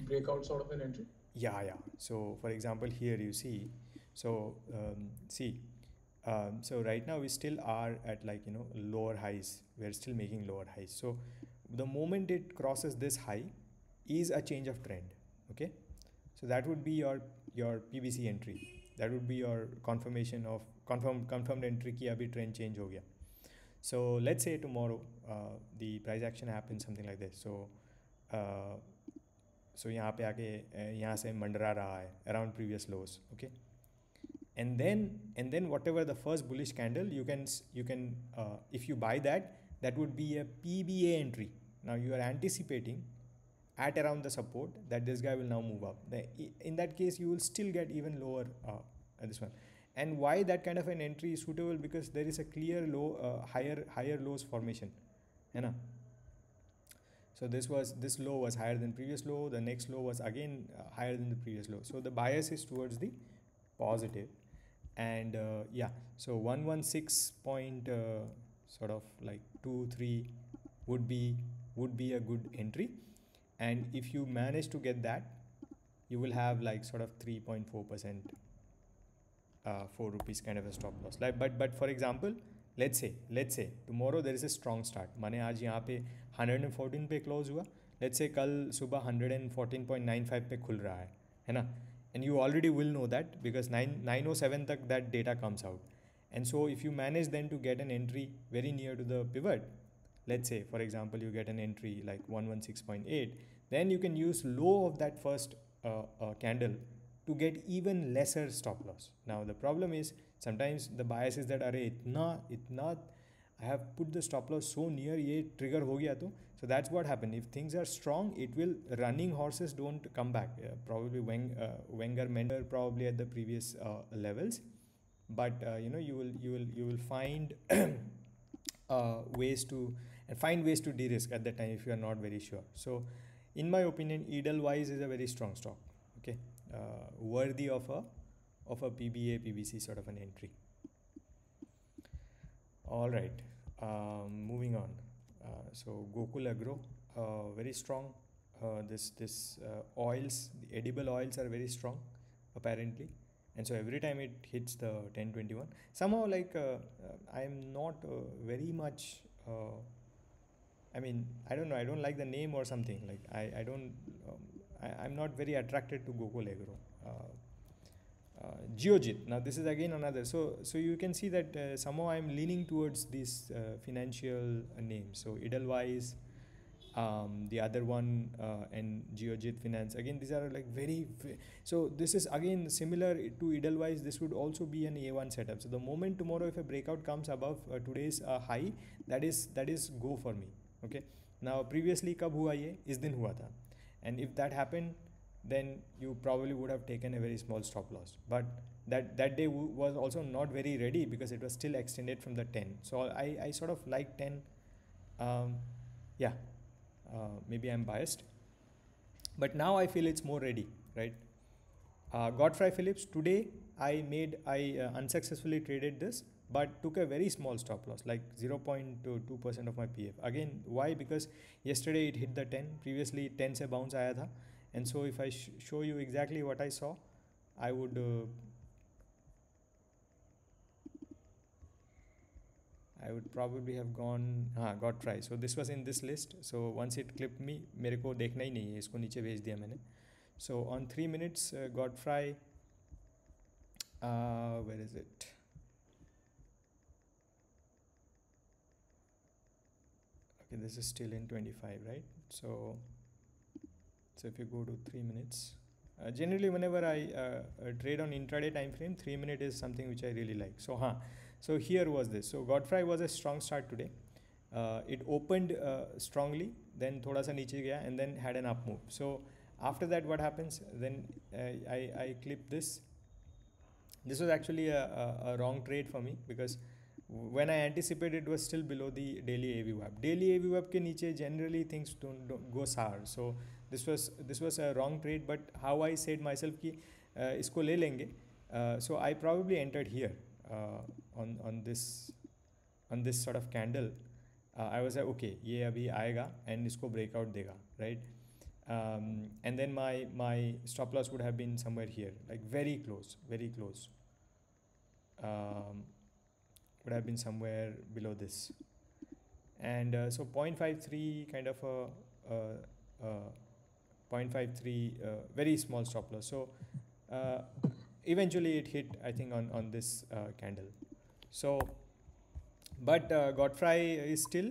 breakout sort of an entry. yeah, yeah. So for example, here you see, so um, see, um, so right now we still are at like you know lower highs we're still making lower highs so the moment it crosses this high is a change of trend okay so that would be your your pbc entry that would be your confirmation of confirm confirmed entry ki abhi trend change ho gaya so let's say tomorrow uh, the price action happens something like this so uh, so यहाँ पे आके यहाँ से मंडरा रहा है around previous lows okay And then and then whatever the first bullish candle you can you can uh, if you buy that that would be a PBA entry. Now you are anticipating at around the support that this guy will now move up. In that case you will still get even lower uh, this one. And why that kind of an entry is suitable? Because there is a clear low uh, higher higher lows formation. You know? So this was this low was higher than previous low. The next low was again uh, higher than the previous low. So the bias is towards the positive and uh, yeah so 116 point uh, sort of like 2 3 would be would be a good entry and if you manage to get that you will have like sort of 3.4 percent uh, 4 rupees kind of a stop loss like but but for example let's say let's say tomorrow there is a strong start माने आज यहाँ पे 114 पे close हुआ let's say कल सुबह 114.95 पे खुल रहा है है ना and you already will know that because 9 907 tak that data comes out. And so if you manage then to get an entry very near to the pivot let's say for example you get an entry like 116.8 then you can use low of that first uh, uh, candle to get even lesser stop loss. Now the problem is sometimes the bias is that are itna itna I have put the stop loss so near ye trigger gaya to so that's what happened. If things are strong it will running horses don't come back. Uh, probably Weng, uh, Wenger Mender probably at the previous uh, levels. But uh, you know you will you will you will find uh, ways to and find ways to de-risk at that time if you are not very sure. So in my opinion Edelweiss is a very strong stock okay? Uh, worthy of a of a PBA PBC sort of an entry all right um, moving on. Uh, so Gokul Agro uh, very strong. Uh, this this uh, oils the edible oils are very strong apparently. And so every time it hits the 1021 somehow like uh, uh, i am not very much i mean i don't know i don't like the name or something. Like i, I don't um, I, am not very attracted to Gokul Agro uh, Geojit. Now this is again another. So so you can see that uh, somehow I'm leaning towards these uh, financial names. So Edelweiss, um, the other one, uh, and Geojit Finance. Again, these are like very. So this is again similar to Edelweiss. This would also be an A1 setup. So the moment tomorrow, if a breakout comes above uh, today's uh, high, that is that is go for me. Okay. Now previously कब हुआ ये इस दिन हुआ था and if that happened then you probably would have taken a very small stop loss. But that that day was also not very ready because it was still extended from the 10 so i, I sort of like 10 um, yeah uh, maybe i'm biased. But now i feel it's more ready right? Uh, godfrey phillips today i made i uh, unsuccessfully traded this but took a very small stop loss like 0.2% of my pf again why? Because yesterday it hit the 10 previously 10 se bounce aaya tha and so if I sh show you exactly what I saw I would uh, I would probably have gone हाँ Godfrey. So this was in this list. So once it clipped me मेरे को देखना ही नहीं है इसको नीचे भेज दिया मैंने so on three minutes uh, Godfrey. Uh, where is it? Okay this is still in 25 right? So so if you go to three minutes uh, generally whenever i uh, uh, trade on intraday time frame three minute is something which i really like. So huh. So here was this. So godfrey was a strong start today. Uh, it opened uh, strongly then thoda sa niche gaya and then had an up move. So after that what happens? Then uh, i i clip this. This was actually a, a, a wrong trade for me because when I anticipated it was still below the daily AVWAP. Daily AVWAP ke niche generally things don't, don't go sour. So this was this was a wrong trade but how I said myself ki uh, isko le lenge uh, so I probably entered here uh, on on this on this sort of candle uh, I was like okay ye abhi aayega and isko breakout dega right um, and then my my stop loss would have been somewhere here like very close very close um, would have been somewhere below this. And uh, so 0.53 kind of a, a, a 0.53 uh, very small stop loss. So uh, eventually it hit i think on on this uh, candle. So but uh, godfrey is still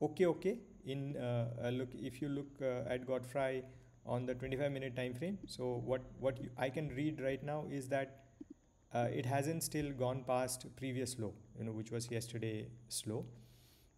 okay okay in uh, look if you look at godfrey on the 25 minute time frame. So what what you, i can read right now is that it hasn't still gone past previous low you know which was yesterday slow.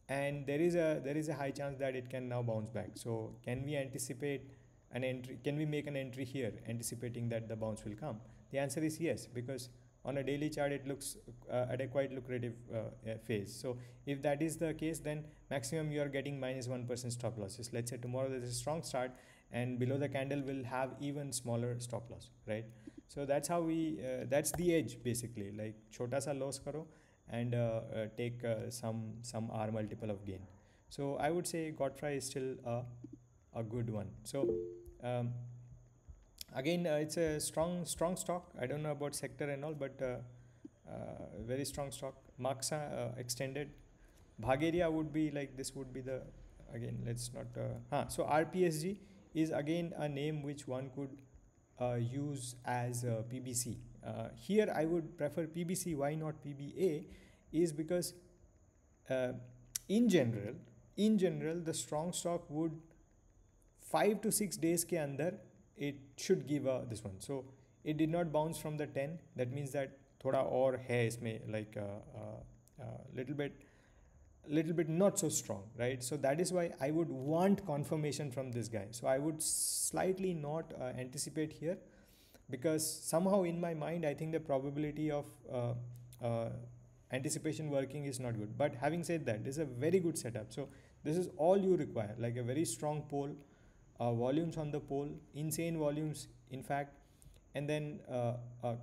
And there is a there is a high chance that it can now bounce back. So can we anticipate an entry can we make an entry here anticipating that the bounce will come? The answer is yes because on a daily chart it looks uh, at a quite lucrative uh, phase. So if that is the case then maximum you are getting minus 1 stop losses. Let's say tomorrow there's a strong start and below the candle will have even smaller stop loss right? So that's how we uh, that's the edge basically. Like chota sa loss karo and uh, uh, take uh, some some r multiple of gain. So i would say godfrey is still a, a good one. So um, again uh, it's a strong strong stock. I don't know about sector and all but uh, very strong stock. Maxa extended. Bhageria would be like this would be the again let's not uh, so rpsg is again a name which one could uh, use as PBC. Uh, here I would prefer PBC. Why not PBA? Is because uh, in general, in general, the strong stock would five to six days ke andar it should give this one. So it did not bounce from the 10. That means that thoda or hai isme like a, a, a little bit little bit not so strong right so that is why i would want confirmation from this guy so i would slightly not uh, anticipate here because somehow in my mind i think the probability of uh, uh, anticipation working is not good. But having said that this is a very good setup. So this is all you require like a very strong pole uh, volumes on the pole insane volumes in fact. And then uh, uh,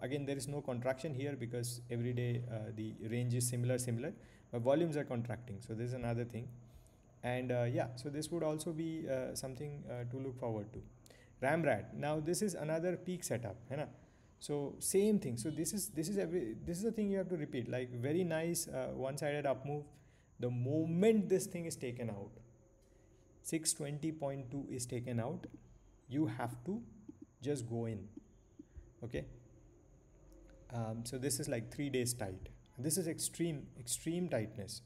again there is no contraction here because every day the range is similar similar but volumes are contracting. So this is another thing. And uh, yeah so this would also be uh, something uh, to look forward to ramrat now this is another peak setup hai so same thing. So this is this is every this is the thing you have to repeat. Like very nice uh, one sided up move. The moment this thing is taken out 620.2 is taken out you have to just go in. Okay? Um, so this is like three days tight. This is extreme, extreme tightness.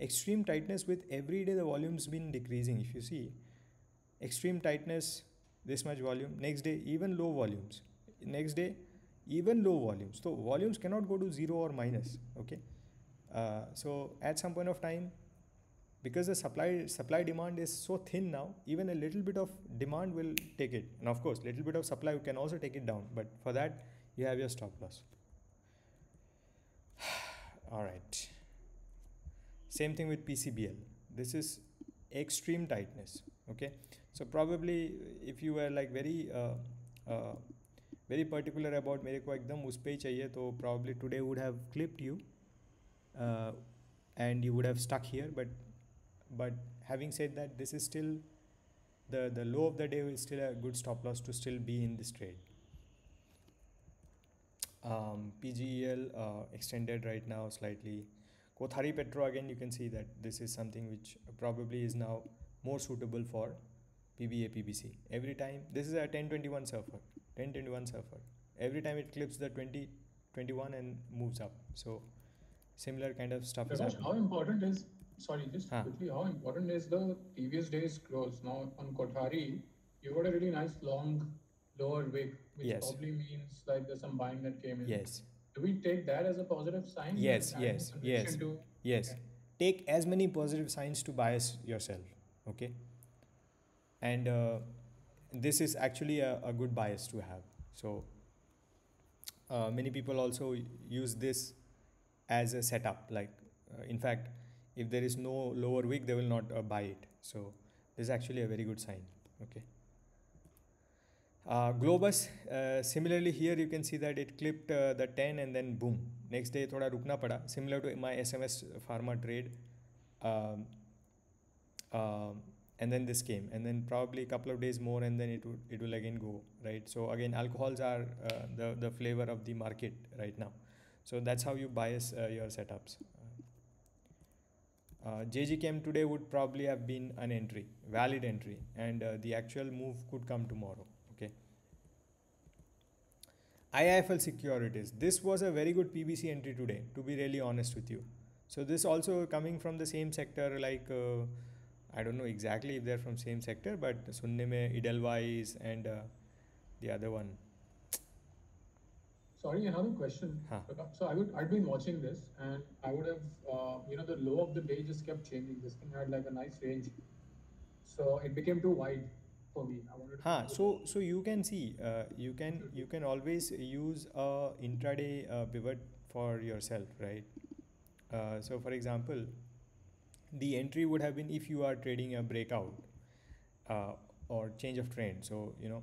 Extreme tightness with every day the volume's been decreasing. If you see, extreme tightness, this much volume. Next day, even low volumes. Next day, even low volumes. So volumes cannot go to zero or minus. Okay. Uh, so at some point of time, because the supply supply demand is so thin now, even a little bit of demand will take it. And of course, little bit of supply can also take it down. But for that, you have your stop loss all right same thing with pcbl this is extreme tightness okay so probably if you were like very uh, uh, very particular about मेरे को एकदम उस पे चाहिए तो probably today would have clipped you uh, and you would have stuck here but but having said that this is still the the low of the day is still a good stop loss to still be in this trade um, PGEL uh, extended right now slightly. Kothari Petro again you can see that this is something which probably is now more suitable for PBA PBC. Every time this is a 1021 surfer, 1021 surfer. Every time it clips the 2021 and moves up. So similar kind of stuff. Prakash, how important is sorry just huh. quickly how important is the previous day's close now on Kothari? You got a really nice long lower wick, which yes. probably means like there's some buying that came in. Yes. Do we take that as a positive sign? Yes, yes, yes, yes. Okay. Take as many positive signs to bias yourself. Okay. And uh, this is actually a, a, good bias to have. So uh, many people also use this as a setup. Like, uh, in fact, if there is no lower wick, they will not uh, buy it. So this is actually a very good sign. Okay. Uh, Globus, uh, similarly here you can see that it clipped the 10 and then boom. Next day thoda rukna pada. Similar to my SMS pharma trade. Um, um, and then this came and then probably a couple of days more and then it would it will again go right so again alcohols are uh, the the flavor of the market right now so that's how you bias uh, your setups uh, JGChem today would probably have been an entry, valid entry, and uh, the actual move could come tomorrow. Okay. IIFL Securities. This was a very good PBC entry today, to be really honest with you. So this also coming from the same sector, like uh, I don't know exactly if they're from same sector, but mein Edelweiss and uh, the other one. Sorry, a question. Huh. So I would I'd been watching this and I would have uh, you know the low of the day just kept changing. This thing had like a nice range, so it became too wide for me. I wanted. Huh. So so you can see uh, you can you can always use a intraday uh, pivot for yourself, right? Uh, so for example, the entry would have been if you are trading a breakout uh, or change of trend. So you know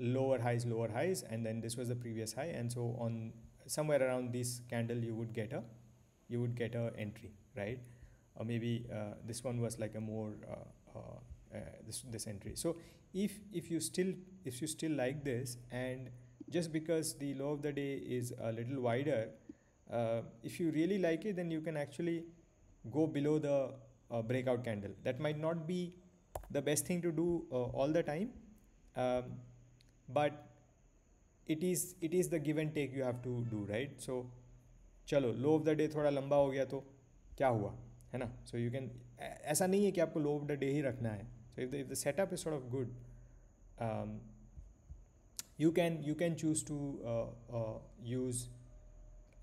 lower highs lower highs and then this was the previous high. And so on somewhere around this candle you would get a you would get a entry right? Or maybe uh, this one was like a more uh, uh, uh, this this entry. So if if you still if you still like this and just because the low of the day is a little wider uh, if you really like it then you can actually go below the uh, breakout candle that might not be the best thing to do all the time um, but it is it is the give and take you have to do right so चलो लो of the day थोड़ा लंबा हो गया तो क्या हुआ है ना सो यू कैन ऐसा नहीं है कि आपको लो ऑफ द डे ही रखना है so if the setup is sort of good you can you can choose to uh, uh, use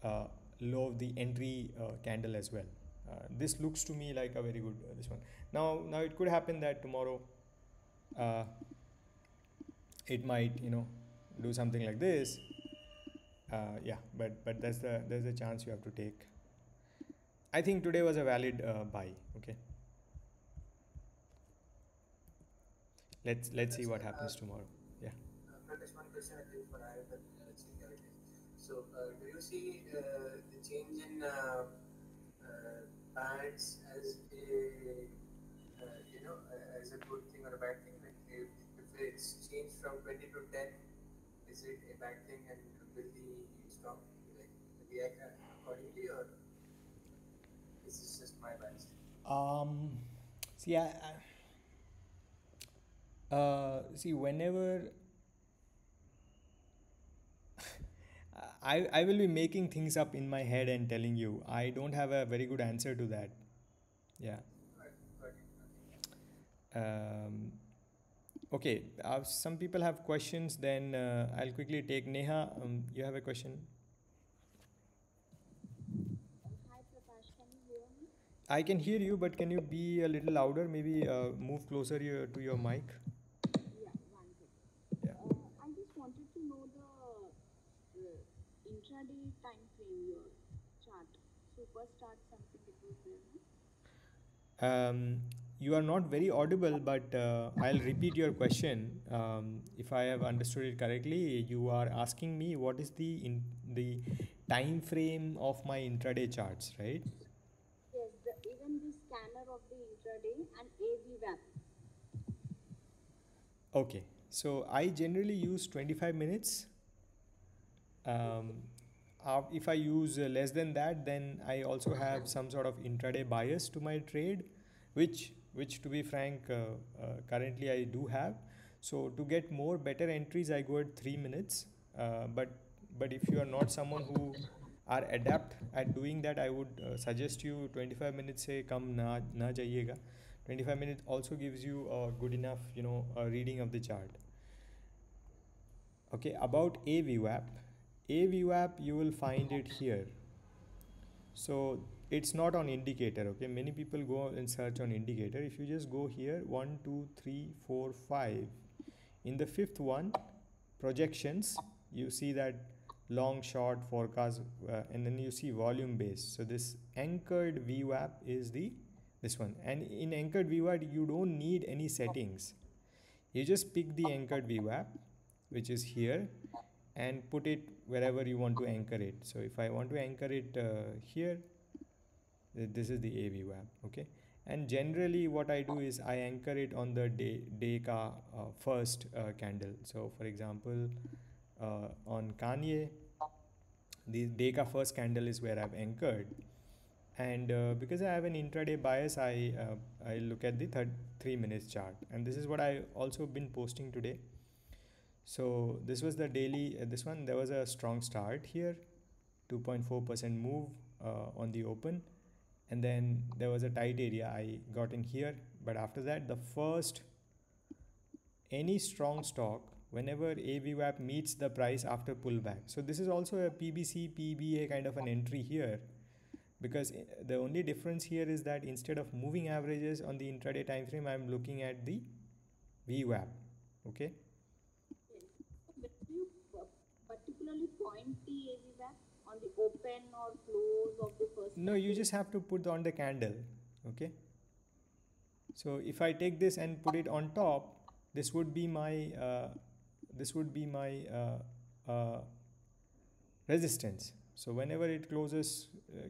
uh, low of the entry uh, candle as well uh, this looks to me like a very good uh, this one. Now now it could happen that tomorrow it might you know do something like this. Uh, yeah but but that's the there's a chance you have to take. I think today was a valid uh, buy okay? Let's let's see what happens tomorrow. Yeah. So uh, do you see uh, the change in uh, uh, as a you know as a good thing or a bad thing Like If it's changed from 20 to 10, is it a bad thing and will the stock like react accordingly or is this just my bias? Um, see, I, I uh, see whenever I, I will be making things up in my head and telling you. I don't have a very good answer to that. Yeah. Um, Okay, uh, some people have questions, then uh, I'll quickly take Neha. Um, you have a question? Hi, Prakash. Can you hear me? I can hear you, but can you be a little louder? Maybe uh, move closer to your mic. Yeah, one second. Yeah. Uh, I just wanted to know the intraday time frame, your chart. Superstart something it was there. Um, you are not very audible, but uh, I'll repeat your question. Um, if I have understood it correctly, you are asking me what is the in the time frame of my intraday charts, right? Yes, the, even the scanner of the intraday and AVWAP. Okay, so I generally use 25 minutes. Um, if I use less than that, then I also have some sort of intraday bias to my trade, which which to be frank uh, uh, currently I do have. So to get more better entries, I go at three minutes. Uh, but but if you are not someone who are adept at doing that, I would suggest you 25 minutes say come na na jayega. 25 minutes also gives you a good enough you know reading of the chart. Okay, about AVWAP. AVWAP you will find it here. So it's not on indicator okay? Many people go and search on indicator. If you just go here one two three four five. In the fifth one projections you see that long short forecast uh, and then you see volume base so this anchored VWAP is the this one. And in anchored VWAP you don't need any settings. You just pick the anchored VWAP which is here and put it wherever you want to anchor it. So if I want to anchor it uh, here this is the AVWAP okay? And generally what I do is I anchor it on the day, day ka uh, first uh, candle. So for example uh, on Kaynes the day ka first candle is where I've anchored. And uh, because I have an intraday bias I uh, I look at the third 3 minutes chart. And this is what I also been posting today so this was the daily uh, this one there was a strong start here 2.4% move uh, on the open and then there was a tight area I got in here but after that the first any strong stock whenever AVWAP meets the price after pullback. So this is also a PBC, PBA kind of an entry here because eh, the only difference here is that instead of moving averages on the intraday time frame, I'm looking at the VWAP. Okay. you particularly point the AVWAP on the open or close of the first? No, you just have to put on the candle. Okay. So if I take this and put it on top, this would be my uh, this would be my uh, uh, resistance so whenever it closes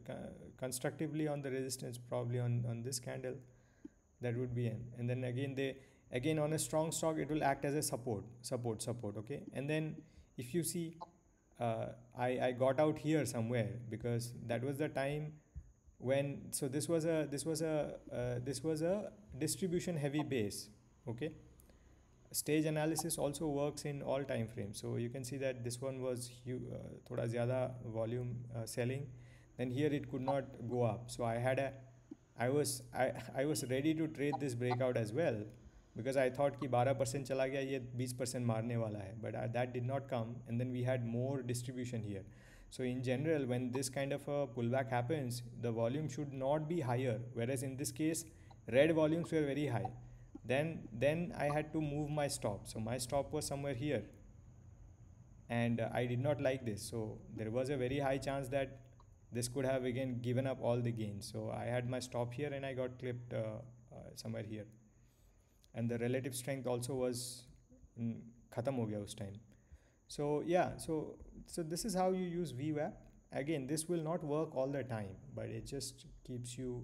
uh, constructively on the resistance probably on on this candle that would be n and then again they again on a strong stock it will act as a support support support okay and then if you see uh, I, I got out here somewhere because that was the time when so this was a this was a uh, this was a distribution heavy base okay? Stage analysis also works in all time frames. So you can see that this one was uh, thoda zyada volume uh, selling. Then here it could not go up. So i had a i was i i was ready to trade this breakout as well because i thought ki 12% chala gaya ye 20% marne wala hai but uh, that did not come and then we had more distribution here. So in general when this kind of a pullback happens the volume should not be higher. Whereas in this case red volumes were very high. Then then I had to move my stop. So my stop was somewhere here and I did not like this. So there was a very high chance that this could have again given up all the gains. So I had my stop here and I got clipped uh, uh, somewhere here and the relative strength also was mm, khatam ho gaya us time so yeah so so this is how you use VWAP again this will not work all the time but it just keeps you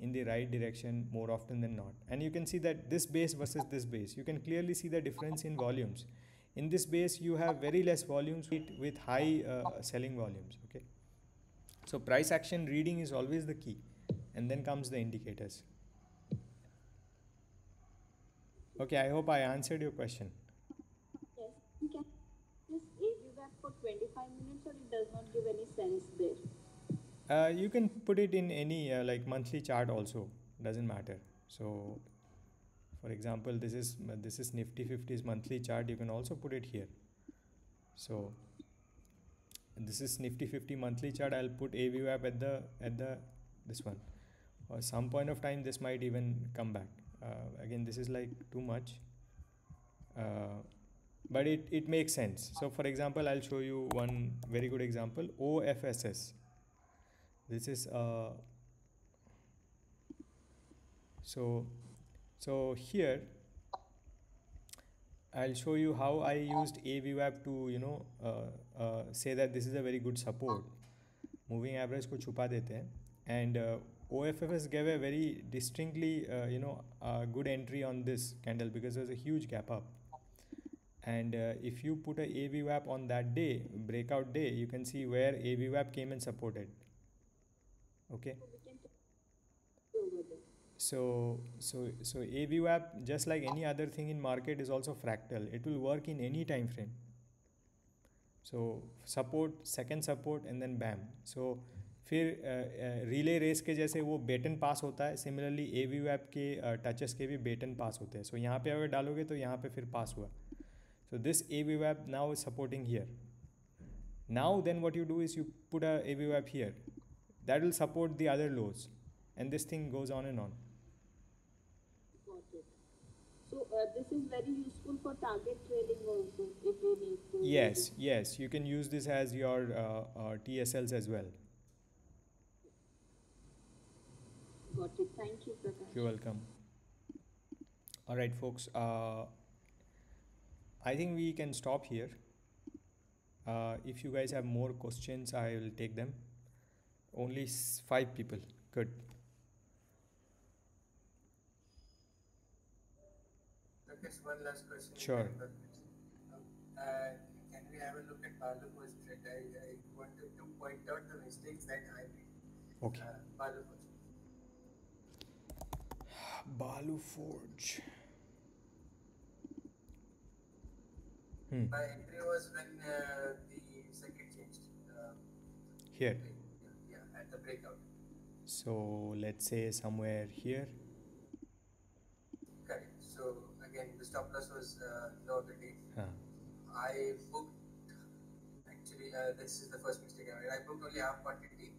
in the right direction more often than not. And you can see that this base versus this base, you can clearly see the difference in volumes. In this base, you have very less volumes with high uh, selling volumes. Okay. So price action reading is always the key. And then comes the indicators. Okay, I hope I answered your question. Yes. Can. This AVWAP for 25 minutes or it does not give any sense there? Uh, you can put it in any uh, like monthly chart also. Doesn't matter. So for example this is this is nifty 50s monthly chart. You can also put it here. So this is nifty 50 monthly chart. I'll put avwap at the at the this one. Or some point of time this might even come back uh, again this is like too much uh, but it, it makes sense so for example i'll show you one very good example ofss this is uh, so so here I'll show you how I used AVWAP to you know uh, uh, say that this is a very good support moving average को छुपा देते हैं and uh, OFSS gave a very distinctly uh, you know a good entry on this candle because there's a huge gap up. And uh, if you put a AVWAP on that day breakout day you can see where AVWAP came and supported. Okay? So so so avwap just like any other thing in market is also fractal. It will work in any time frame. So support second support and then bam. So फिर relay race के जैसे वो batten पास होता है similarly ए V वैप के touches के भी batten पास होते हैं। सो so, यहाँ पे अगर डालोगे तो यहाँ पे फिर पास हुआ। So this A V vap now is supporting here now then what you do is you put a A V vap here that will support the other loads and this thing goes on and on So uh, this is very useful for target trailing also, if we need to. Yes, yes, you can use this as your uh, uh, TSLs as well. Got it thank you Prakash. you're welcome all right folks uh, i think we can stop here uh, if you guys have more questions i will take them only five people. Good. Okay, one last question. Sure. Uh, can we have a look at Balu was. I, I wanted to point out the mistakes that I made. Okay. Uh, Balu Forge. Hmm. My entry was when uh, the circuit changed. Uh, here. Yeah, at the breakout. So let's say somewhere here. Correct. So again, the stop loss was uh, low of the day. Huh. I booked. Actually, uh, this is the first mistake I made. I booked only half quantity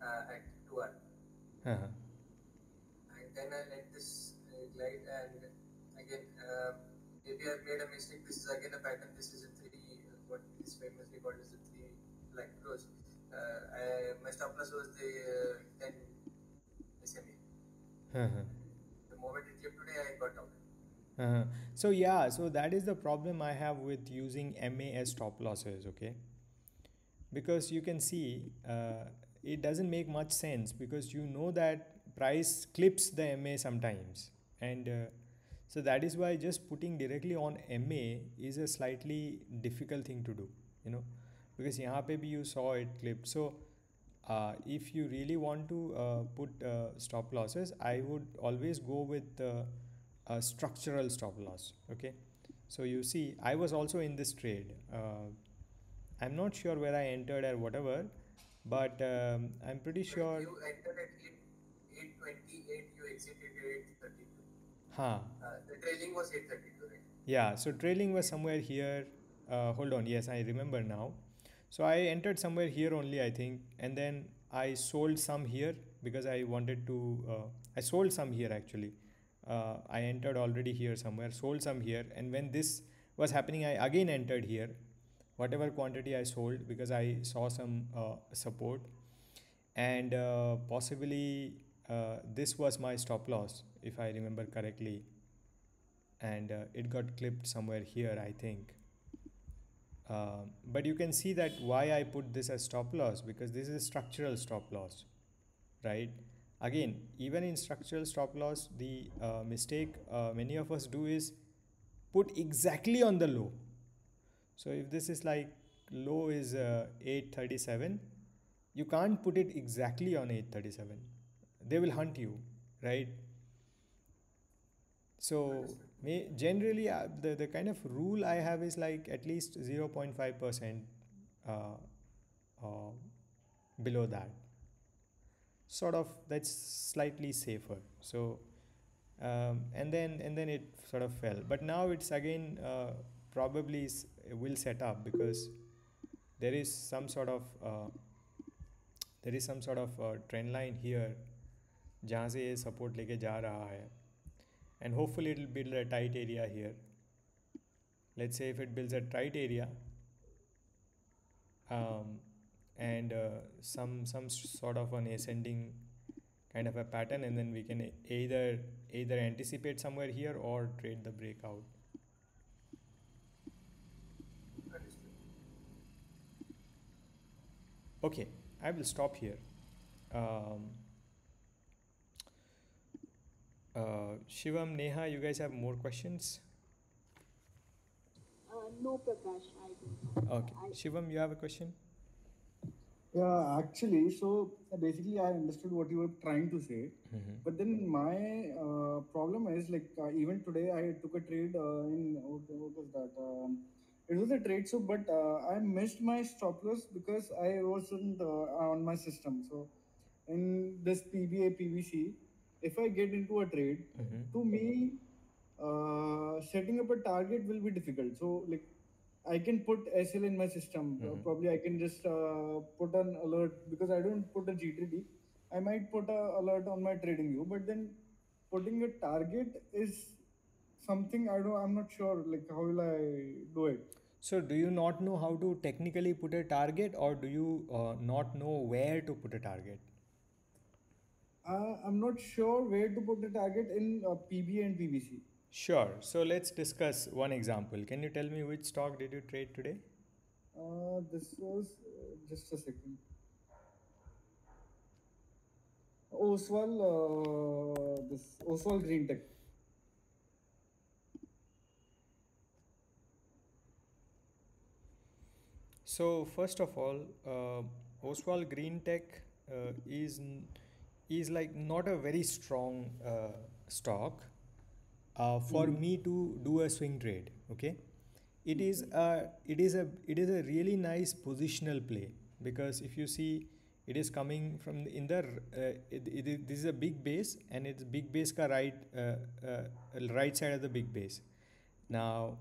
uh, at two hour. Uh-huh. And then I let this glide, and again, uh, maybe I made a mistake. This is again a pattern. This is a three. What is famously called as a three line close. Uh, I, my stop loss was the uh, 10 SMA. Uh-huh. The moment it clipped today, I got out. Uh-huh. So yeah, so that is the problem I have with using MA as stop losses, okay? Because you can see uh, it doesn't make much sense because you know that price clips the MA sometimes, and uh, so that is why just putting directly on MA is a slightly difficult thing to do, you know, because यहाँ पे भी you saw it clipped. So uh, if you really want to uh, put uh, stop losses, I would always go with a structural stop loss okay so you see i was also in this trade uh, i'm not sure where i entered or whatever but um, i'm pretty sure you entered huh. Uh, the trailing was 832 right yeah so trailing was somewhere here uh, hold on yes i remember now. So i entered somewhere here only i think and then i sold some here because i wanted to uh, i sold some here actually. Uh, I entered already here somewhere, sold some here, and when this was happening, I again entered here, whatever quantity I sold because I saw some uh, support, and uh, possibly uh, this was my stop loss if I remember correctly, and uh, it got clipped somewhere here, I think. Uh, but you can see that why I put this as stop loss because this is a structural stop loss, right? again even in structural stop loss the uh, mistake uh, many of us do is put exactly on the low so if this is like low is uh, 837 you can't put it exactly on 837 they will hunt you right? So may, generally uh, the, the kind of rule i have is like at least 0.5% uh, uh, below that. Sort of that's slightly safer. So um, and then and then it sort of fell. But now it's again uh, probably will set up because there is some sort of uh, there is some sort of uh, trend line here जहाँ से ये support लेके जा रहा है and hopefully it will build a tight area here let's say if it builds a tight area um, and uh, some some sort of an ascending kind of a pattern and then we can either either anticipate somewhere here or trade the breakout okay i will stop here um, uh, shivam neha you guys have more questions uh, no prakash i don't okay I, shivam you have a question yeah, actually, so basically, I understood what you were trying to say, mm-hmm. but then my uh, problem is like uh, even today I took a trade uh, in what, what was that? Um, it was a trade, so but uh, I missed my stop loss because I wasn't uh, on my system. So in this PBA PVC, if I get into a trade, mm-hmm. to me, uh, setting up a target will be difficult. So like I can put SL in my system. Mhm. Probably I can just uh, put an alert because I don't put a GTD. I might put a alert on my TradingView, but then putting a target is something I don't. I'm not sure. Like how will I do it? So do you not know how to technically put a target, or do you uh, not know where to put a target? Uh, I'm not sure where to put the target in uh, PB and PVC. Sure. So let's discuss one example. Can you tell me which stock did you trade today? Uh, this was uh, just a second. Oswal, uh, this Oswal Green Tech. So first of all, uh, Oswal Green Tech uh, is is like not a very strong uh, stock uh, for mm. me to do a swing trade. Okay, it is a it is a it is a really nice positional play because if you see it is coming from in the uh, it, it, this is a big base and it's big base ka right uh, uh, right side of the big base now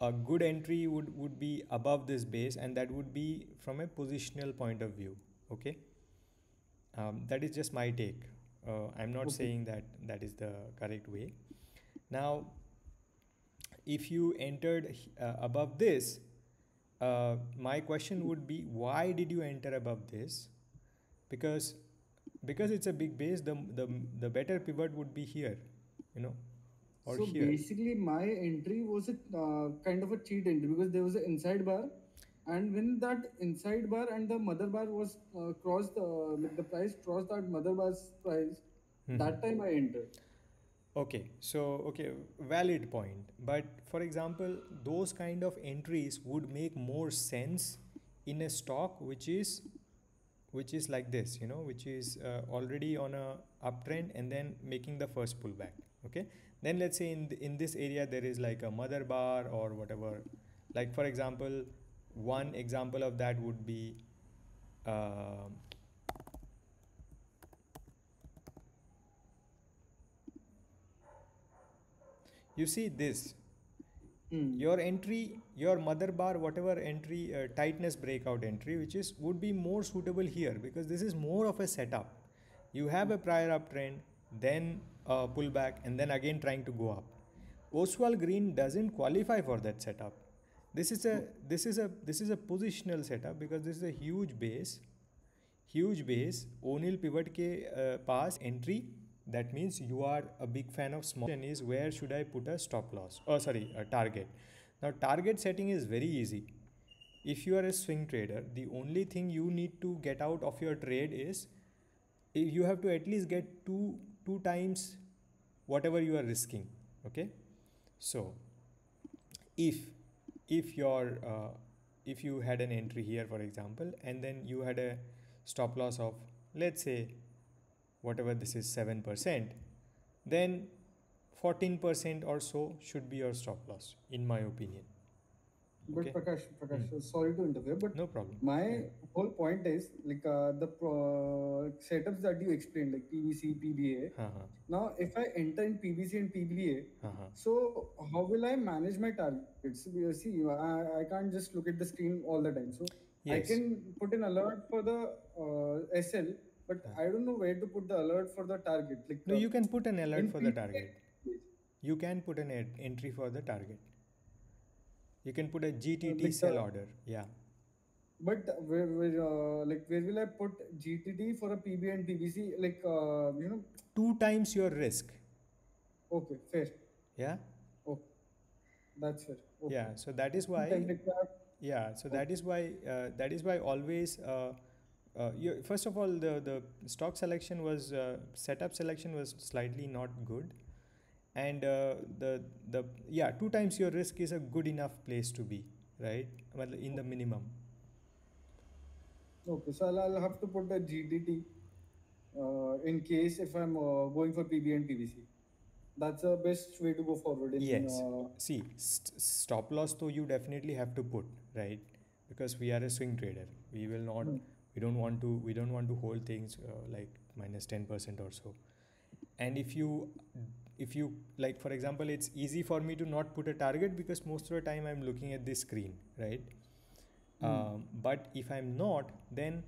a good entry would would be above this base and that would be from a positional point of view okay um, that is just my take uh, i'm not okay. saying that that is the correct way now if you entered uh, above this uh, my question would be why did you enter above this because because it's a big base the the, the better pivot would be here you know or so here. basically my entry was a uh, kind of a cheat entry because there was an inside bar and when that inside bar and the mother bar was uh, crossed uh, like the price crossed that mother bar's price mm-hmm. that time i entered. Okay. So okay valid point. But for example those kind of entries would make more sense in a stock which is which is like this you know which is uh, already on a uptrend and then making the first pullback. Okay? Then let's say in, in this area there is like a mother bar or whatever. Like for example one example of that would be uh, you see this mm. your entry your mother bar whatever entry uh, tightness breakout entry which is would be more suitable here because this is more of a setup you have a prior uptrend then uh, pullback and then again trying to go up. Oswal Green doesn't qualify for that setup. This is a this is a this is a positional setup because this is a huge base, huge base. O'Neill pivot ke uh, pass entry. That means you are a big fan of small. And is where should I put a stop loss? Oh, sorry, a target. Now target setting is very easy. If you are a swing trader, the only thing you need to get out of your trade is if you have to at least get two two times whatever you are risking okay so if if your uh, if you had an entry here for example and then you had a stop loss of let's say whatever this is 7% then 14% or so should be your stop loss in my opinion but okay. Prakash, Prakash, mm. sorry to interfere, but no problem. My yeah. whole point is like uh, the pro- setups that you explained, like PVC, PBA. Uh-huh. Now, if I enter in PVC and PBA, uh-huh. so how will I manage my targets? See, I, I can't just look at the screen all the time. So yes. I can put an alert for the uh, SL, but uh-huh. I don't know where to put the alert for the target. Like no, you can put an alert for PBA, the target. You can put an entry for the target. You can put a GTT uh, sell order. Yeah. But where, where uh, like where will I put GTT for a PB and PVC? Like uh, you know. Two times your risk. Okay, fair. Yeah. Oh, that's fair. Okay. Yeah. So that is why. Yeah. So that is why. Uh, that is why always. Uh, uh, you, first of all, the the stock selection was uh, setup selection was slightly not good and uh, the the yeah two times your risk is a good enough place to be right? Well in the minimum. Okay so i'll, I'll have to put the gtt uh, in case if i'm uh, going for pb and pvc that's the best way to go forward in, yes. uh, see st- stop loss though you definitely have to put right? Because we are a swing trader. We will not mm. we don't want to we don't want to hold things uh, like minus 10% or so. And if you if you like for example it's easy for me to not put a target because most of the time i'm looking at this screen right? Mm. um, but if i'm not then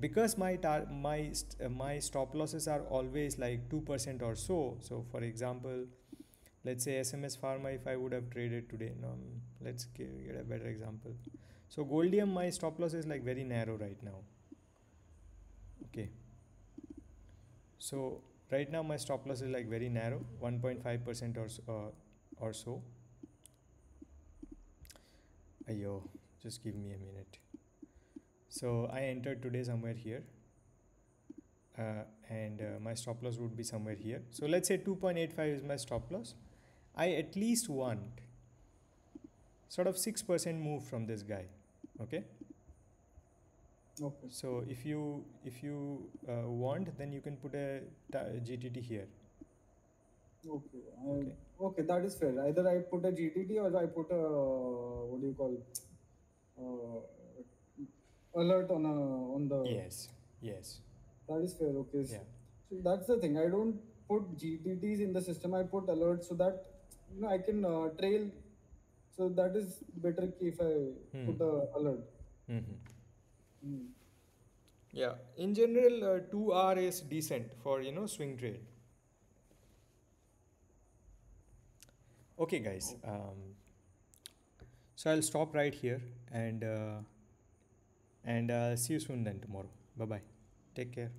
because my tar- my st- uh, my stop losses are always like 2% or so so for example let's say sms pharma if i would have traded today no um, let's get a better example. So goldiam my stop loss is like very narrow right now. Okay. So right now my stop loss is like very narrow 1.5% or so, uh, or so. Ayo just give me a minute. So I entered today somewhere here uh, and uh, my stop loss would be somewhere here. So let's say 2.85 is my stop loss. I at least want sort of 6% move from this guy okay okay. So if you if you uh, want then you can put a gtt here. Okay I, okay. okay that is fair. Either i put a gtt or i put a what do you call uh, alert on a on the yes yes. That is fair okay. Yeah. So that's the thing. I don't put gtts in the system. I put alerts so that you know i can uh, trail. So that is better if i hmm. put the alert. Mm-hmm. Mm. Yeah, in general, uh, 2R is decent for you know swing trade. Okay, guys. Um, so I'll stop right here and uh, and uh, see you soon then tomorrow. Bye bye. Take care.